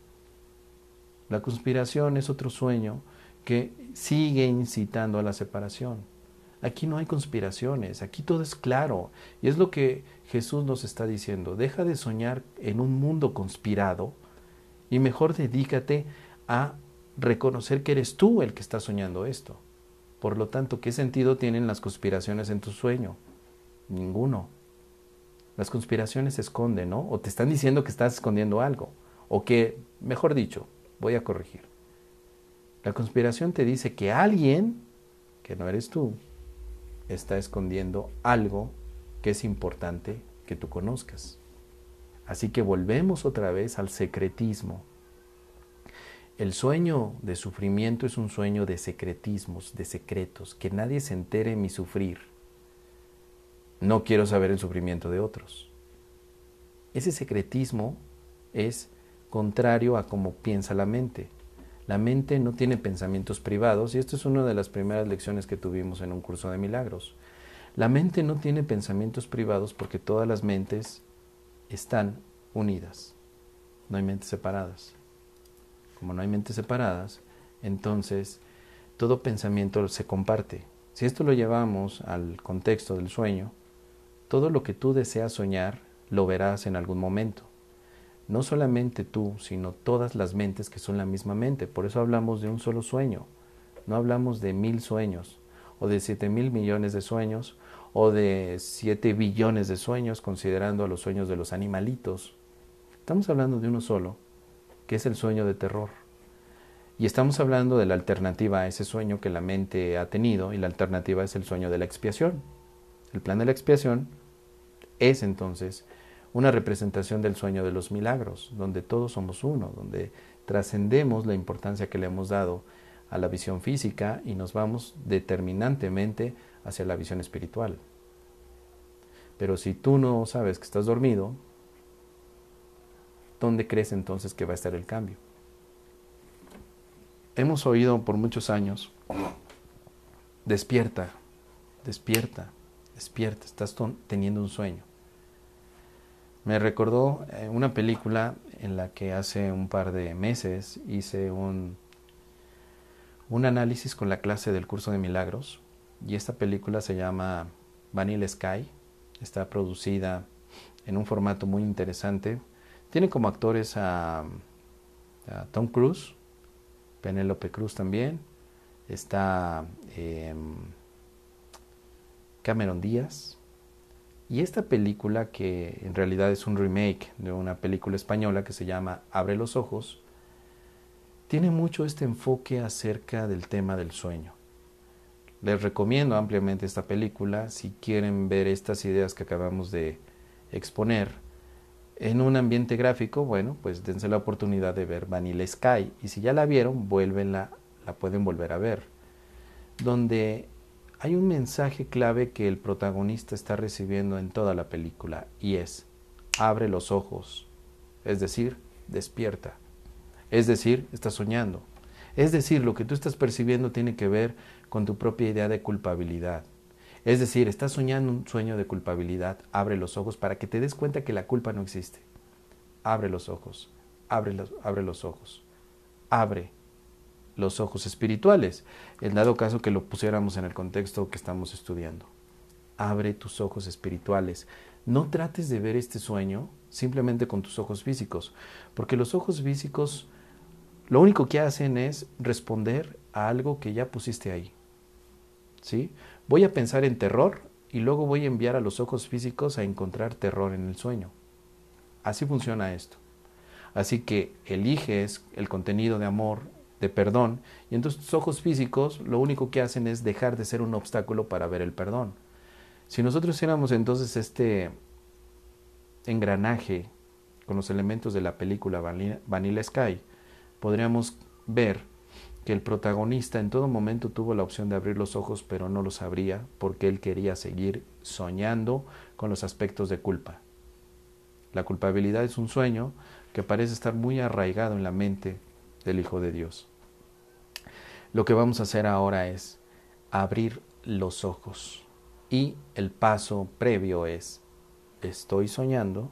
La conspiración es otro sueño que sigue incitando a la separación. Aquí no hay conspiraciones, aquí todo es claro. Y es lo que Jesús nos está diciendo. Deja de soñar en un mundo conspirado y mejor dedícate a reconocer que eres tú el que está soñando esto. Por lo tanto, ¿qué sentido tienen las conspiraciones en tu sueño? Ninguno. Las conspiraciones se esconden, ¿no? O te están diciendo que estás escondiendo algo. O que, mejor dicho, voy a corregir la conspiración te dice que alguien, que no eres tú, está escondiendo algo que es importante que tú conozcas. Así que volvemos otra vez al secretismo. El sueño de sufrimiento es un sueño de secretismos, de secretos, que nadie se entere mi sufrir. No quiero saber el sufrimiento de otros. Ese secretismo es contrario a cómo piensa la mente. La mente no tiene pensamientos privados y esto es una de las primeras lecciones que tuvimos en un curso de milagros. La mente no tiene pensamientos privados porque todas las mentes están unidas. No hay mentes separadas. Como no hay mentes separadas, entonces todo pensamiento se comparte. Si esto lo llevamos al contexto del sueño, todo lo que tú deseas soñar lo verás en algún momento no solamente tú, sino todas las mentes que son la misma mente. Por eso hablamos de un solo sueño. No hablamos de mil sueños, o de siete mil millones de sueños, o de siete billones de sueños, considerando a los sueños de los animalitos. Estamos hablando de uno solo, que es el sueño de terror. Y estamos hablando de la alternativa a ese sueño que la mente ha tenido, y la alternativa es el sueño de la expiación. El plan de la expiación es entonces una representación del sueño de los milagros, donde todos somos uno, donde trascendemos la importancia que le hemos dado a la visión física y nos vamos determinantemente hacia la visión espiritual. Pero si tú no sabes que estás dormido, ¿dónde crees entonces que va a estar el cambio? Hemos oído por muchos años, despierta, despierta, despierta, estás teniendo un sueño. Me recordó eh, una película en la que hace un par de meses hice un, un análisis con la clase del curso de milagros y esta película se llama Vanilla Sky. Está producida en un formato muy interesante. Tiene como actores a, Tom Cruise, Penélope Cruz también. Está em, Cameron Díaz, y esta película, que en realidad es un remake de una película española que se llama Abre los Ojos, tiene mucho este enfoque acerca del tema del sueño. Les recomiendo ampliamente esta película si quieren ver estas ideas que acabamos de exponer en un ambiente gráfico, bueno, pues dense la oportunidad de ver Vanilla Sky. Y si ya la vieron, vuélvenla, la pueden volver a ver, donde hay un mensaje clave que el protagonista está recibiendo en toda la película y es, abre los ojos, es decir, despierta, es decir, estás soñando, es decir, lo que tú estás percibiendo tiene que ver con tu propia idea de culpabilidad. Es decir, estás soñando un sueño de culpabilidad, abre los ojos para que te des cuenta que la culpa no existe. Abre los ojos, abre los, abre los ojos, abre los ojos espirituales, en dado caso que lo pusiéramos en el contexto que estamos estudiando. Abre tus ojos espirituales. No trates de ver este sueño simplemente con tus ojos físicos, porque los ojos físicos lo único que hacen es responder a algo que ya pusiste ahí. ¿Sí? Voy a pensar en terror y luego voy a enviar a los ojos físicos a encontrar terror en el sueño. Así funciona esto. Así que eliges el contenido de amor, de perdón, y entonces tus ojos físicos lo único que hacen es dejar de ser un obstáculo para ver el perdón. Si nosotros hiciéramos entonces este engranaje con los elementos de la película Vanilla Sky, podríamos ver que el protagonista en todo momento tuvo la opción de abrir los ojos, pero no los abría porque él quería seguir soñando con los aspectos de culpa. La culpabilidad es un sueño que parece estar muy arraigado en la mente del Hijo de Dios. Lo que vamos a hacer ahora es abrir los ojos. Y el paso previo es, ¿estoy soñando?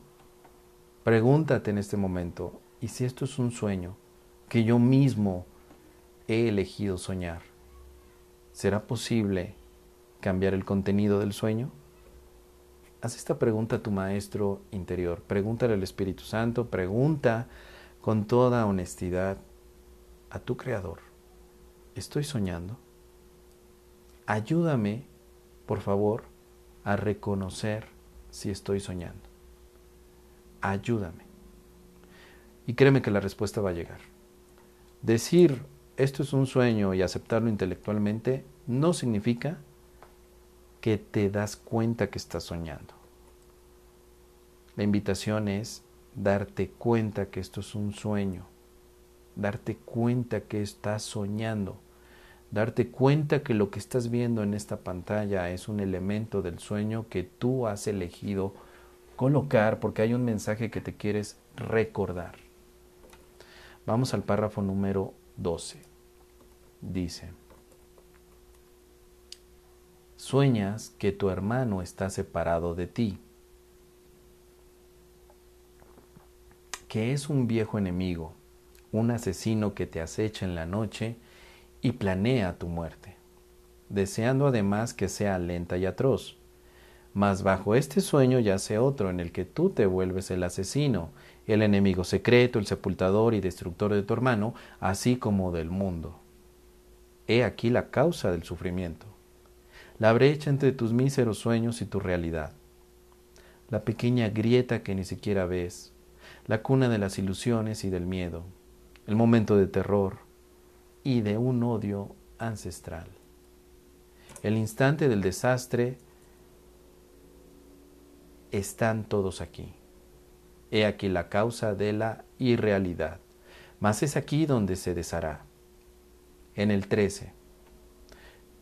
Pregúntate en este momento, ¿y si esto es un sueño que yo mismo he elegido soñar? ¿Será posible cambiar el contenido del sueño? Haz esta pregunta a tu maestro interior, pregúntale al Espíritu Santo, pregunta con toda honestidad a tu Creador. ¿Estoy soñando? Ayúdame, por favor, a reconocer si estoy soñando. Ayúdame. Y créeme que la respuesta va a llegar. Decir esto es un sueño y aceptarlo intelectualmente no significa que te das cuenta que estás soñando. La invitación es darte cuenta que esto es un sueño darte cuenta que estás soñando, darte cuenta que lo que estás viendo en esta pantalla es un elemento del sueño que tú has elegido colocar porque hay un mensaje que te quieres recordar. Vamos al párrafo número 12. Dice, sueñas que tu hermano está separado de ti, que es un viejo enemigo, un asesino que te acecha en la noche y planea tu muerte, deseando además que sea lenta y atroz. Mas bajo este sueño yace otro en el que tú te vuelves el asesino, el enemigo secreto, el sepultador y destructor de tu hermano, así como del mundo. He aquí la causa del sufrimiento, la brecha entre tus míseros sueños y tu realidad, la pequeña grieta que ni siquiera ves, la cuna de las ilusiones y del miedo, el momento de terror, y de un odio ancestral. El instante del desastre están todos aquí. He aquí la causa de la irrealidad. Mas es aquí donde se deshará. En el 13.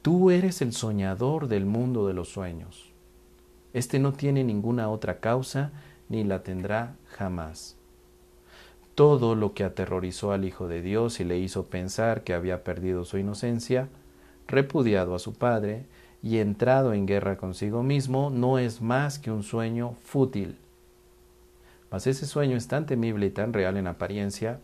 Tú eres el soñador del mundo de los sueños. Este no tiene ninguna otra causa ni la tendrá jamás todo lo que aterrorizó al Hijo de Dios y le hizo pensar que había perdido su inocencia, repudiado a su Padre y entrado en guerra consigo mismo, no es más que un sueño fútil. Mas ese sueño es tan temible y tan real en apariencia,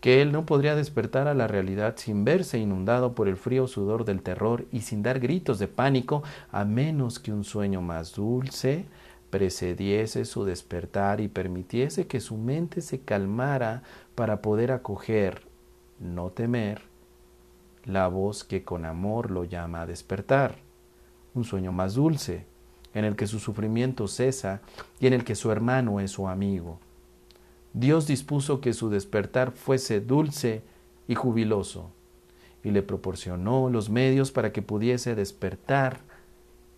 que él no podría despertar a la realidad sin verse inundado por el frío sudor del terror y sin dar gritos de pánico, a menos que un sueño más dulce, precediese su despertar y permitiese que su mente se calmara para poder acoger, no temer, la voz que con amor lo llama a despertar, un sueño más dulce, en el que su sufrimiento cesa y en el que su hermano es su amigo. Dios dispuso que su despertar fuese dulce y jubiloso, y le proporcionó los medios para que pudiese despertar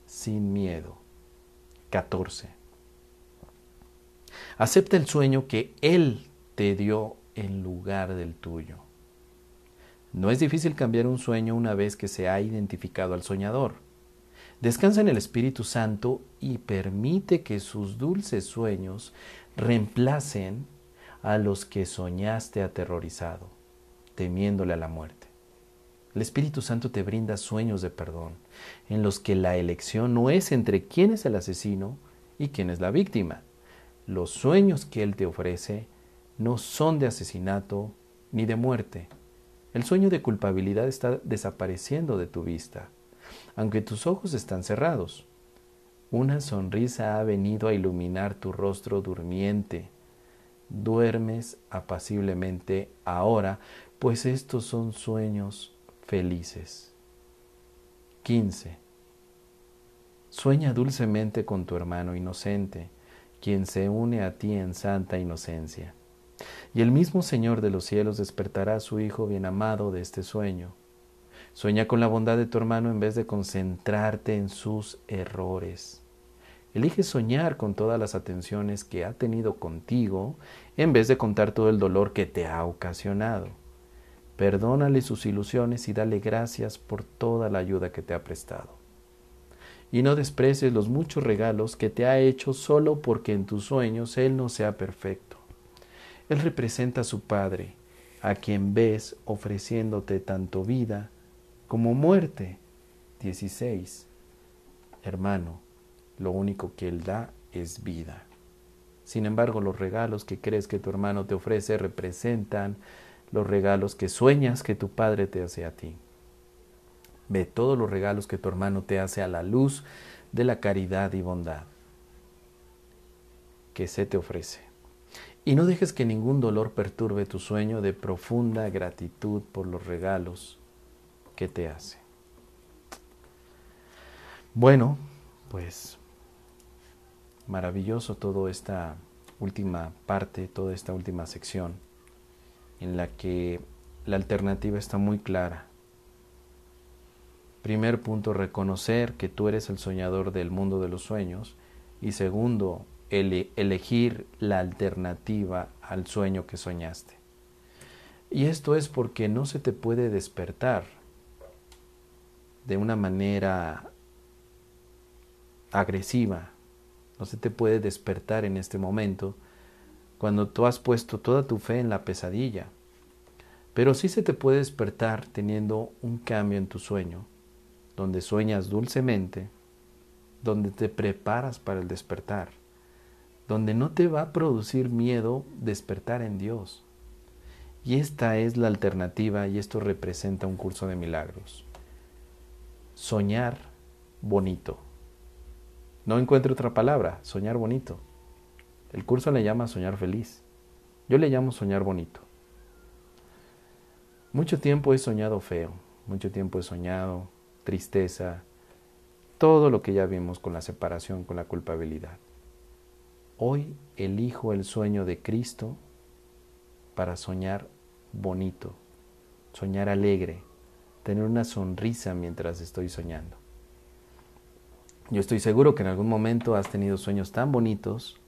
sin miedo. 14. Acepta el sueño que Él te dio en lugar del tuyo. No es difícil cambiar un sueño una vez que se ha identificado al soñador. Descansa en el Espíritu Santo y permite que sus dulces sueños reemplacen a los que soñaste aterrorizado, temiéndole a la muerte. El Espíritu Santo te brinda sueños de perdón, en los que la elección no es entre quién es el asesino y quién es la víctima. Los sueños que Él te ofrece no son de asesinato ni de muerte. El sueño de culpabilidad está desapareciendo de tu vista, aunque tus ojos están cerrados. Una sonrisa ha venido a iluminar tu rostro durmiente. Duermes apaciblemente ahora, pues estos son sueños felices. 15. Sueña dulcemente con tu hermano inocente, quien se une a ti en santa inocencia. Y el mismo Señor de los cielos despertará a su Hijo bien amado de este sueño. Sueña con la bondad de tu hermano en vez de concentrarte en sus errores. Elige soñar con todas las atenciones que ha tenido contigo en vez de contar todo el dolor que te ha ocasionado. Perdónale sus ilusiones y dale gracias por toda la ayuda que te ha prestado. Y no desprecies los muchos regalos que te ha hecho solo porque en tus sueños Él no sea perfecto. Él representa a su Padre, a quien ves ofreciéndote tanto vida como muerte. 16. Hermano, lo único que Él da es vida. Sin embargo, los regalos que crees que tu hermano te ofrece representan los regalos que sueñas que tu Padre te hace a ti. Ve todos los regalos que tu hermano te hace a la luz de la caridad y bondad que se te ofrece. Y no dejes que ningún dolor perturbe tu sueño de profunda gratitud por los regalos que te hace. Bueno, pues maravilloso toda esta última parte, toda esta última sección en la que la alternativa está muy clara. Primer punto, reconocer que tú eres el soñador del mundo de los sueños. Y segundo, elegir la alternativa al sueño que soñaste. Y esto es porque no se te puede despertar de una manera agresiva, no se te puede despertar en este momento cuando tú has puesto toda tu fe en la pesadilla. Pero sí se te puede despertar teniendo un cambio en tu sueño, donde sueñas dulcemente, donde te preparas para el despertar, donde no te va a producir miedo despertar en Dios. Y esta es la alternativa y esto representa un curso de milagros. Soñar bonito. No encuentro otra palabra, soñar bonito. El curso le llama soñar feliz. Yo le llamo soñar bonito. Mucho tiempo he soñado feo, mucho tiempo he soñado tristeza, todo lo que ya vimos con la separación, con la culpabilidad. Hoy elijo el sueño de Cristo para soñar bonito, soñar alegre, tener una sonrisa mientras estoy soñando. Yo estoy seguro que en algún momento has tenido sueños tan bonitos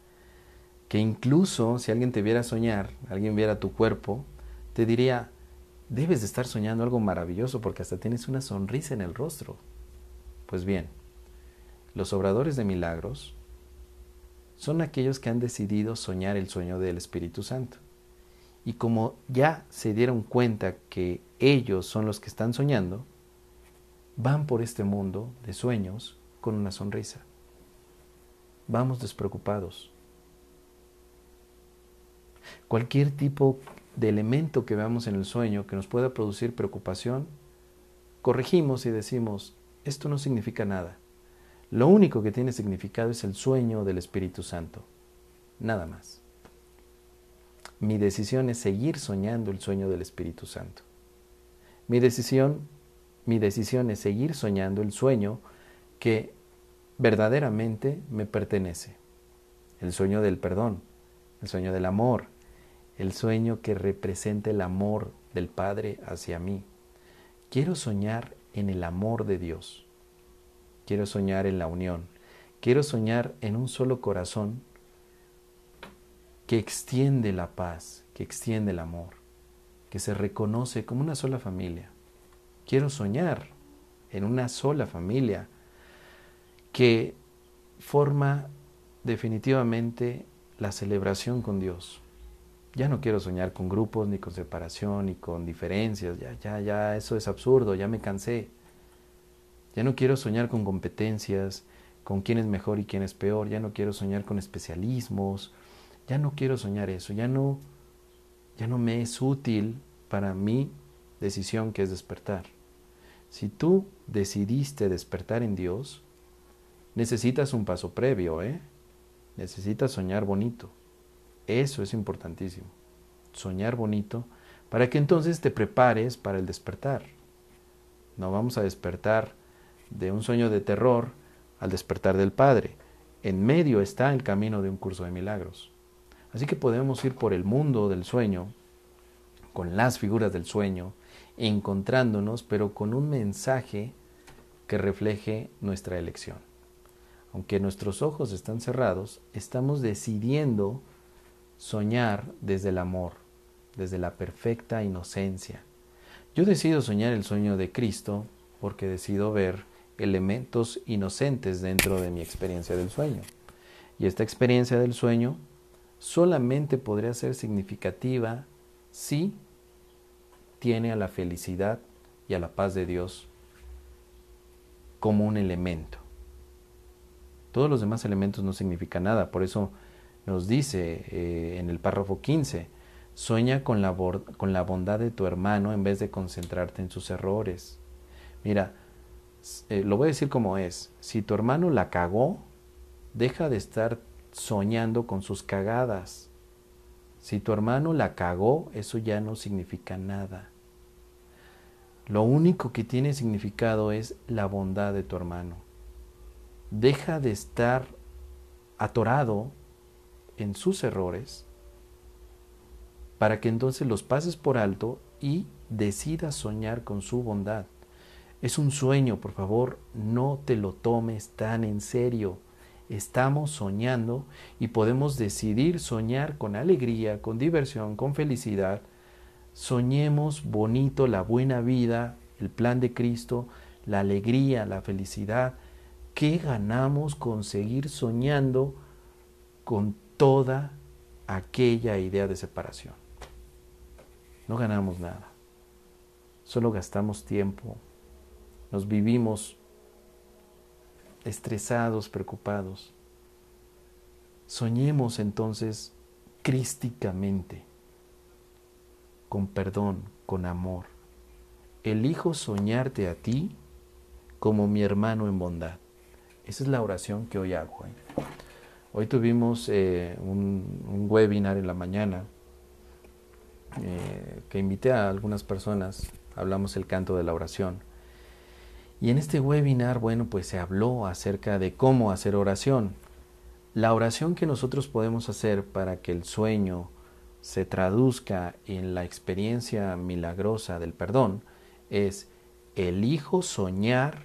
que incluso si alguien te viera soñar, alguien viera tu cuerpo, te diría, debes de estar soñando algo maravilloso porque hasta tienes una sonrisa en el rostro. Pues bien, los obradores de milagros son aquellos que han decidido soñar el sueño del Espíritu Santo. Y como ya se dieron cuenta que ellos son los que están soñando, van por este mundo de sueños con una sonrisa. Vamos despreocupados Cualquier tipo de elemento que veamos en el sueño que nos pueda producir preocupación, corregimos y decimos, esto no significa nada. Lo único que tiene significado es el sueño del Espíritu Santo. Nada más. Mi decisión es seguir soñando el sueño del Espíritu Santo. Mi decisión, mi decisión es seguir soñando el sueño que verdaderamente me pertenece. El sueño del perdón, el sueño del amor, el sueño que representa el amor del Padre hacia mí. Quiero soñar en el amor de Dios. Quiero soñar en la unión. Quiero soñar en un solo corazón que extiende la paz, que extiende el amor, que se reconoce como una sola familia. Quiero soñar en una sola familia que forma definitivamente la celebración con Dios. Ya no quiero soñar con grupos, ni con separación, ni con diferencias. Ya, ya, ya, eso es absurdo, ya me cansé. Ya no quiero soñar con competencias, con quién es mejor y quién es peor. Ya no quiero soñar con especialismos. Ya no quiero soñar eso. Ya no, ya no me es útil para mi decisión que es despertar. Si tú decidiste despertar en Dios, necesitas un paso previo, ¿eh? Necesitas soñar bonito. Eso es importantísimo. Soñar bonito para que entonces te prepares para el despertar. No vamos a despertar de un sueño de terror al despertar del Padre. En medio está el camino de un curso de milagros. Así que podemos ir por el mundo del sueño, con las figuras del sueño, encontrándonos, pero con un mensaje que refleje nuestra elección. Aunque nuestros ojos están cerrados, estamos decidiendo soñar desde el amor, desde la perfecta inocencia. Yo decido soñar el sueño de Cristo porque decido ver elementos inocentes dentro de mi experiencia del sueño. Y esta experiencia del sueño solamente podría ser significativa si tiene a la felicidad y a la paz de Dios como un elemento. Todos los demás elementos no significan nada, por eso nos dice eh, en el párrafo 15, sueña con la, bondad de tu hermano en vez de concentrarte en sus errores. Mira, eh, lo voy a decir como es, si tu hermano la cagó, deja de estar soñando con sus cagadas. Si tu hermano la cagó, eso ya no significa nada. Lo único que tiene significado es la bondad de tu hermano. Deja de estar atorado en sus errores para que entonces los pases por alto y decidas soñar con su bondad. Es un sueño, por favor, no te lo tomes tan en serio. Estamos soñando y podemos decidir soñar con alegría, con diversión, con felicidad. Soñemos bonito la buena vida, el plan de Cristo, la alegría, la felicidad. ¿Qué ganamos con seguir soñando con toda aquella idea de separación? No ganamos nada. Solo gastamos tiempo. Nos vivimos estresados, preocupados. Soñemos entonces crísticamente, con perdón, con amor. Elijo soñarte a ti como mi hermano en bondad. Esa es la oración que hoy hago. ¿eh? Hoy tuvimos eh, un, webinar en la mañana eh, que invité a algunas personas, hablamos el canto de la oración. Y en este webinar, bueno, pues se habló acerca de cómo hacer oración. La oración que nosotros podemos hacer para que el sueño se traduzca en la experiencia milagrosa del perdón es elijo soñar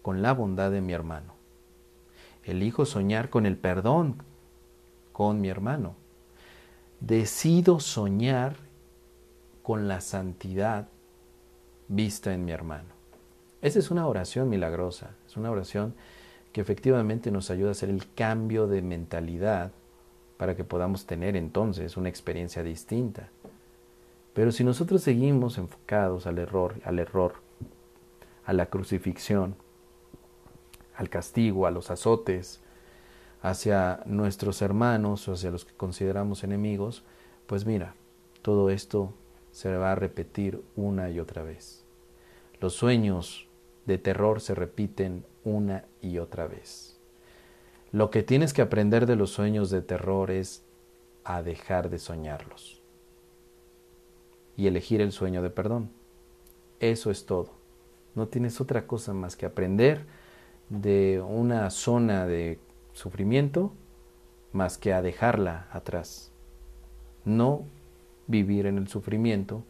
con la bondad de mi hermano. Elijo soñar con el perdón con mi hermano. Decido soñar con la santidad vista en mi hermano. Esa es una oración milagrosa, es una oración que efectivamente nos ayuda a hacer el cambio de mentalidad para que podamos tener entonces una experiencia distinta. Pero si nosotros seguimos enfocados al error, al error, a la crucifixión, al castigo, a los azotes, hacia nuestros hermanos o hacia los que consideramos enemigos, pues mira, todo esto se va a repetir una y otra vez. Los sueños de terror se repiten una y otra vez. Lo que tienes que aprender de los sueños de terror es a dejar de soñarlos y elegir el sueño de perdón. Eso es todo. No tienes otra cosa más que aprender de una zona de sufrimiento más que a dejarla atrás. No vivir en el sufrimiento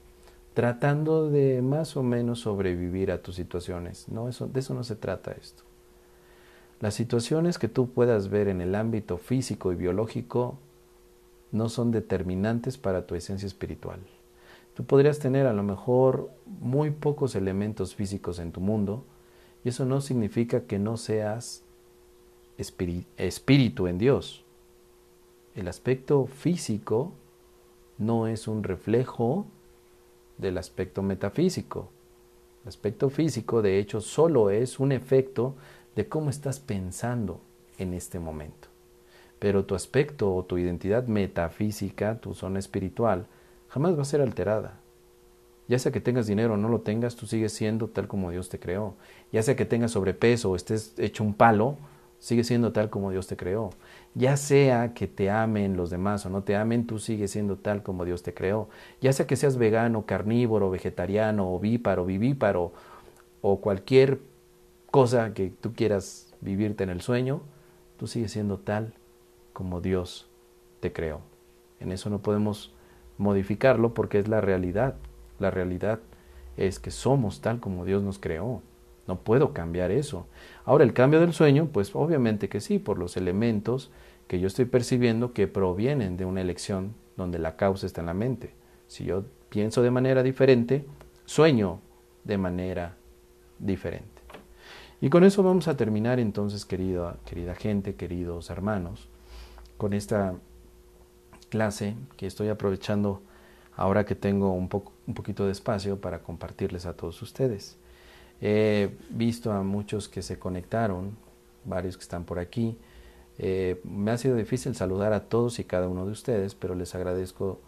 tratando de más o menos sobrevivir a tus situaciones. No, eso, de eso no se trata esto. Las situaciones que tú puedas ver en el ámbito físico y biológico no son determinantes para tu esencia espiritual. Tú podrías tener a lo mejor muy pocos elementos físicos en tu mundo y eso no significa que no seas espíritu en Dios. El aspecto físico no es un reflejo del aspecto metafísico. El aspecto físico, de hecho, solo es un efecto de cómo estás pensando en este momento. Pero tu aspecto o tu identidad metafísica, tu zona espiritual, jamás va a ser alterada. Ya sea que tengas dinero o no lo tengas, tú sigues siendo tal como Dios te creó. Ya sea que tengas sobrepeso o estés hecho un palo, sigue siendo tal como Dios te creó. Ya sea que te amen los demás o no te amen, tú sigues siendo tal como Dios te creó. Ya sea que seas vegano, carnívoro, vegetariano, ovíparo, vivíparo o cualquier cosa que tú quieras vivirte en el sueño, tú sigues siendo tal como Dios te creó. En eso no podemos modificarlo porque es la realidad. La realidad es que somos tal como Dios nos creó. No puedo cambiar eso. Ahora, el cambio del sueño, pues obviamente que sí, por los elementos que yo estoy percibiendo que provienen de una elección donde la causa está en la mente. Si yo pienso de manera diferente, sueño de manera diferente. Y con eso vamos a terminar entonces, querida, querida gente, queridos hermanos, con esta clase que estoy aprovechando ahora que tengo un, un poquito de espacio para compartirles a todos ustedes. He visto a muchos que se conectaron, varios que están por aquí. Eh, me ha sido difícil saludar a todos y cada uno de ustedes, pero les agradezco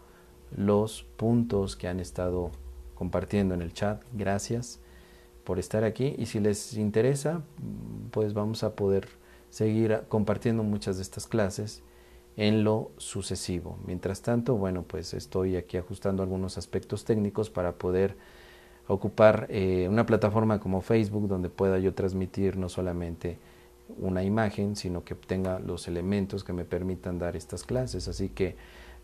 los puntos que han estado compartiendo en el chat. Gracias por estar aquí y si les interesa, pues vamos a poder seguir compartiendo muchas de estas clases en lo sucesivo. Mientras tanto, bueno, pues estoy aquí ajustando algunos aspectos técnicos para poder ocupar eh, una plataforma como Facebook donde pueda yo transmitir no solamente una imagen, sino que tenga los elementos que me permitan dar estas clases. Así que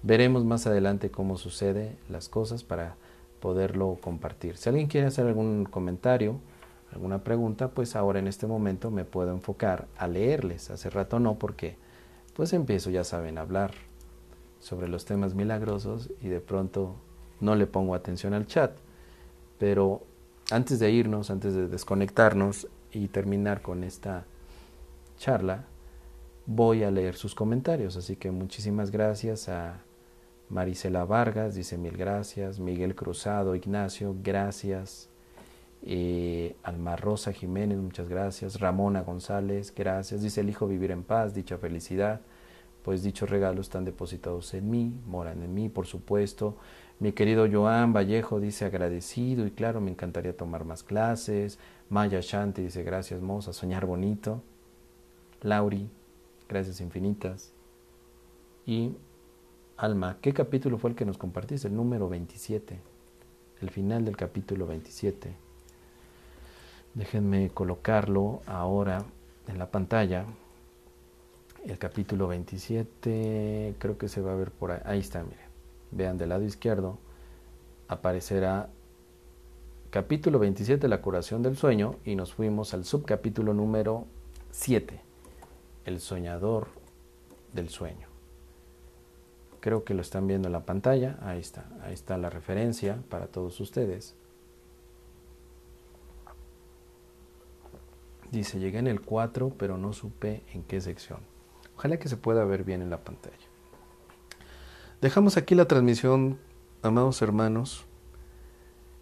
veremos más adelante cómo sucede las cosas para poderlo compartir. Si alguien quiere hacer algún comentario, alguna pregunta, pues ahora en este momento me puedo enfocar a leerles. Hace rato no, porque pues empiezo, ya saben, a hablar sobre los temas milagrosos y de pronto no le pongo atención al chat pero antes de irnos, antes de desconectarnos y terminar con esta charla, voy a leer sus comentarios. Así que muchísimas gracias a Marisela Vargas, dice mil gracias. Miguel Cruzado, Ignacio, gracias. Eh, Alma Rosa Jiménez, muchas gracias. Ramona González, gracias. Dice el hijo vivir en paz, dicha felicidad. Pues dichos regalos están depositados en mí, moran en mí, por supuesto. Mi querido Joan Vallejo dice agradecido y claro, me encantaría tomar más clases. Maya Shanti dice gracias, moza, soñar bonito. Lauri, gracias infinitas. Y Alma, ¿qué capítulo fue el que nos compartiste? El número 27, el final del capítulo 27. Déjenme colocarlo ahora en la pantalla. El capítulo 27, creo que se va a ver por ahí. Ahí está, miren. Vean del lado izquierdo, aparecerá capítulo 27, la curación del sueño, y nos fuimos al subcapítulo número 7, el soñador del sueño. Creo que lo están viendo en la pantalla. Ahí está. Ahí está la referencia para todos ustedes. Dice, llegué en el 4, pero no supe en qué sección. Ojalá que se pueda ver bien en la pantalla. Dejamos aquí la transmisión, amados hermanos,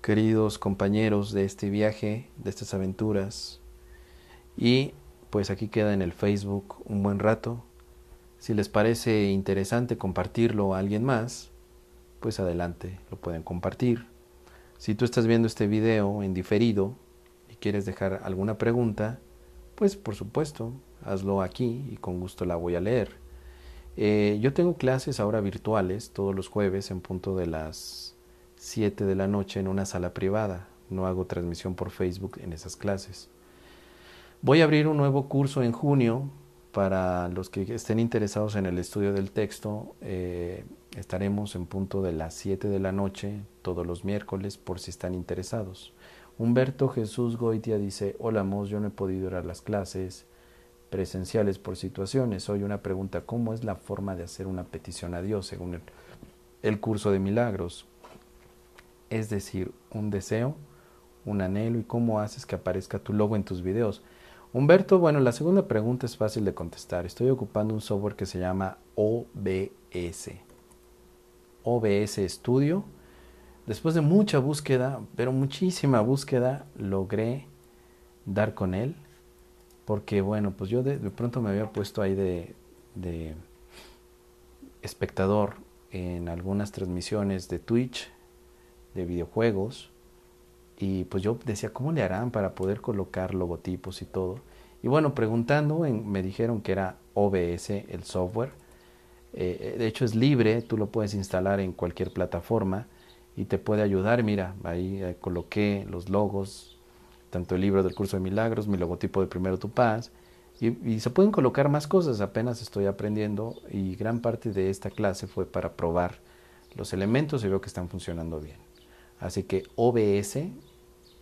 queridos compañeros de este viaje, de estas aventuras. Y pues aquí queda en el Facebook un buen rato. Si les parece interesante compartirlo a alguien más, pues adelante, lo pueden compartir. Si tú estás viendo este video en diferido y quieres dejar alguna pregunta, pues por supuesto, hazlo aquí y con gusto la voy a leer. Eh, yo tengo clases ahora virtuales todos los jueves en punto de las 7 de la noche en una sala privada. No hago transmisión por Facebook en esas clases. Voy a abrir un nuevo curso en junio para los que estén interesados en el estudio del texto, eh, estaremos en punto de las 7 de la noche todos los miércoles por si están interesados. Humberto Jesús Goitia dice, hola Mos, yo no he podido ir a las clases presenciales por situaciones. Hoy una pregunta, ¿cómo es la forma de hacer una petición a Dios según el, el curso de milagros? Es decir, un deseo, un anhelo y cómo haces que aparezca tu logo en tus videos. Humberto, bueno, la segunda pregunta es fácil de contestar. Estoy ocupando un software que se llama OBS. OBS Studio. Después de mucha búsqueda, pero muchísima búsqueda, logré dar con él. Porque, bueno, pues yo de, pronto me había puesto ahí de, de espectador en algunas transmisiones de Twitch, de videojuegos y pues yo decía, ¿cómo le harán para poder colocar logotipos y todo? Y bueno, preguntando, me dijeron que era OBS el software. Eh, de hecho es libre, tú lo puedes instalar en cualquier plataforma y te puede ayudar. Mira, ahí eh, coloqué los logos, tanto el libro del curso de milagros, mi logotipo de Primero Tu Paz. Y, y, se pueden colocar más cosas, apenas estoy aprendiendo y gran parte de esta clase fue para probar los elementos y veo que están funcionando bien. Así que OBS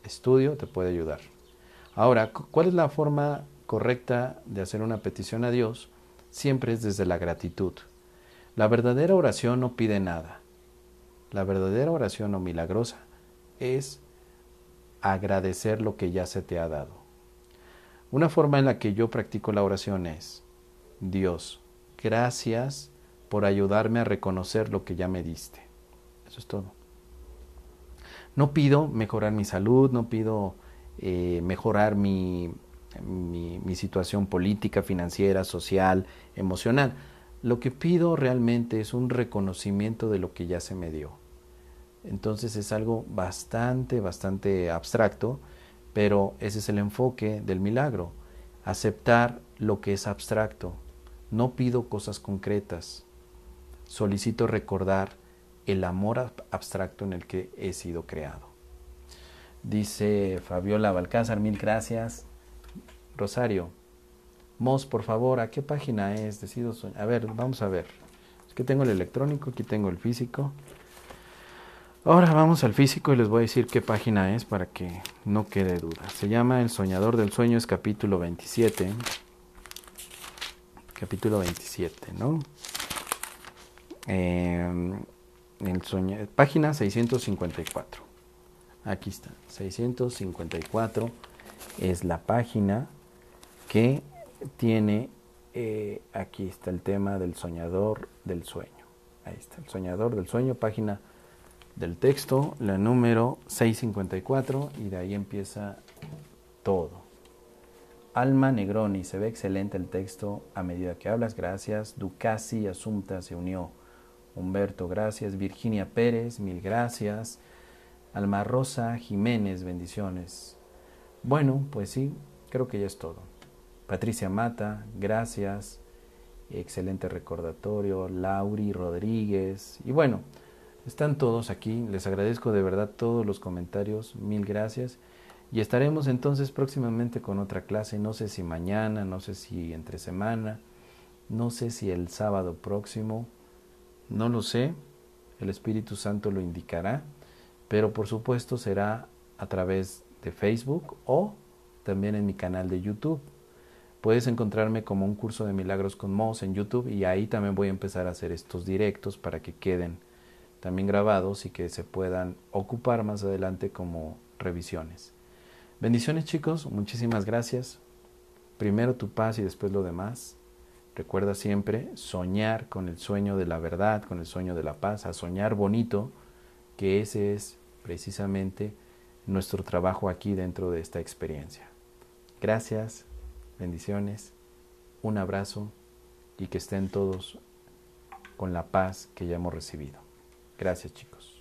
estudio te puede ayudar. Ahora, ¿cuál es la forma correcta de hacer una petición a Dios? Siempre es desde la gratitud. La verdadera oración no pide nada. La verdadera oración o milagrosa es agradecer lo que ya se te ha dado. Una forma en la que yo practico la oración es, Dios, gracias por ayudarme a reconocer lo que ya me diste. Eso es todo. No pido mejorar mi salud, no pido eh, mejorar mi, mi, situación política, financiera, social, emocional. Lo que pido realmente es un reconocimiento de lo que ya se me dio. Entonces es algo bastante, bastante abstracto, pero ese es el enfoque del milagro, aceptar lo que es abstracto. No pido cosas concretas, solicito recordar el amor abstracto en el que he sido creado. Dice Fabiola Balcázar, mil gracias. Rosario, Mos, por favor, ¿a qué página es? Decido soñar. A ver, vamos a ver. Es que tengo el electrónico, aquí tengo el físico. Ahora vamos al físico y les voy a decir qué página es para que no quede duda. Se llama El Soñador del Sueño, es capítulo 27. Capítulo 27, ¿no? Eh, el página 654. Aquí está, 654 es la página que tiene, eh, aquí está el tema del soñador del sueño. Ahí está, el soñador del sueño, página del texto, la número 654, y de ahí empieza todo. Alma Negroni, se ve excelente el texto a medida que hablas, gracias. Ducasi Asunta se unió. Humberto, gracias. Virginia Pérez, mil gracias. Alma Rosa Jiménez, bendiciones. Bueno, pues sí, creo que ya es todo. Patricia Mata, gracias. Excelente recordatorio. Lauri Rodríguez. Y bueno, están todos aquí. Les agradezco de verdad todos los comentarios. Mil gracias. Y estaremos entonces próximamente con otra clase. No sé si mañana, no sé si entre semana, no sé si el sábado próximo. No lo sé. El Espíritu Santo lo indicará. Pero por supuesto será a través de Facebook o también en mi canal de YouTube. Puedes encontrarme como un curso de milagros con Moss en YouTube y ahí también voy a empezar a hacer estos directos para que queden también grabados y que se puedan ocupar más adelante como revisiones. Bendiciones chicos, muchísimas gracias. Primero tu paz y después lo demás. Recuerda siempre soñar con el sueño de la verdad, con el sueño de la paz, a soñar bonito, que ese es precisamente nuestro trabajo aquí dentro de esta experiencia. Gracias, bendiciones, un abrazo y que estén todos con la paz que ya hemos recibido. Gracias chicos.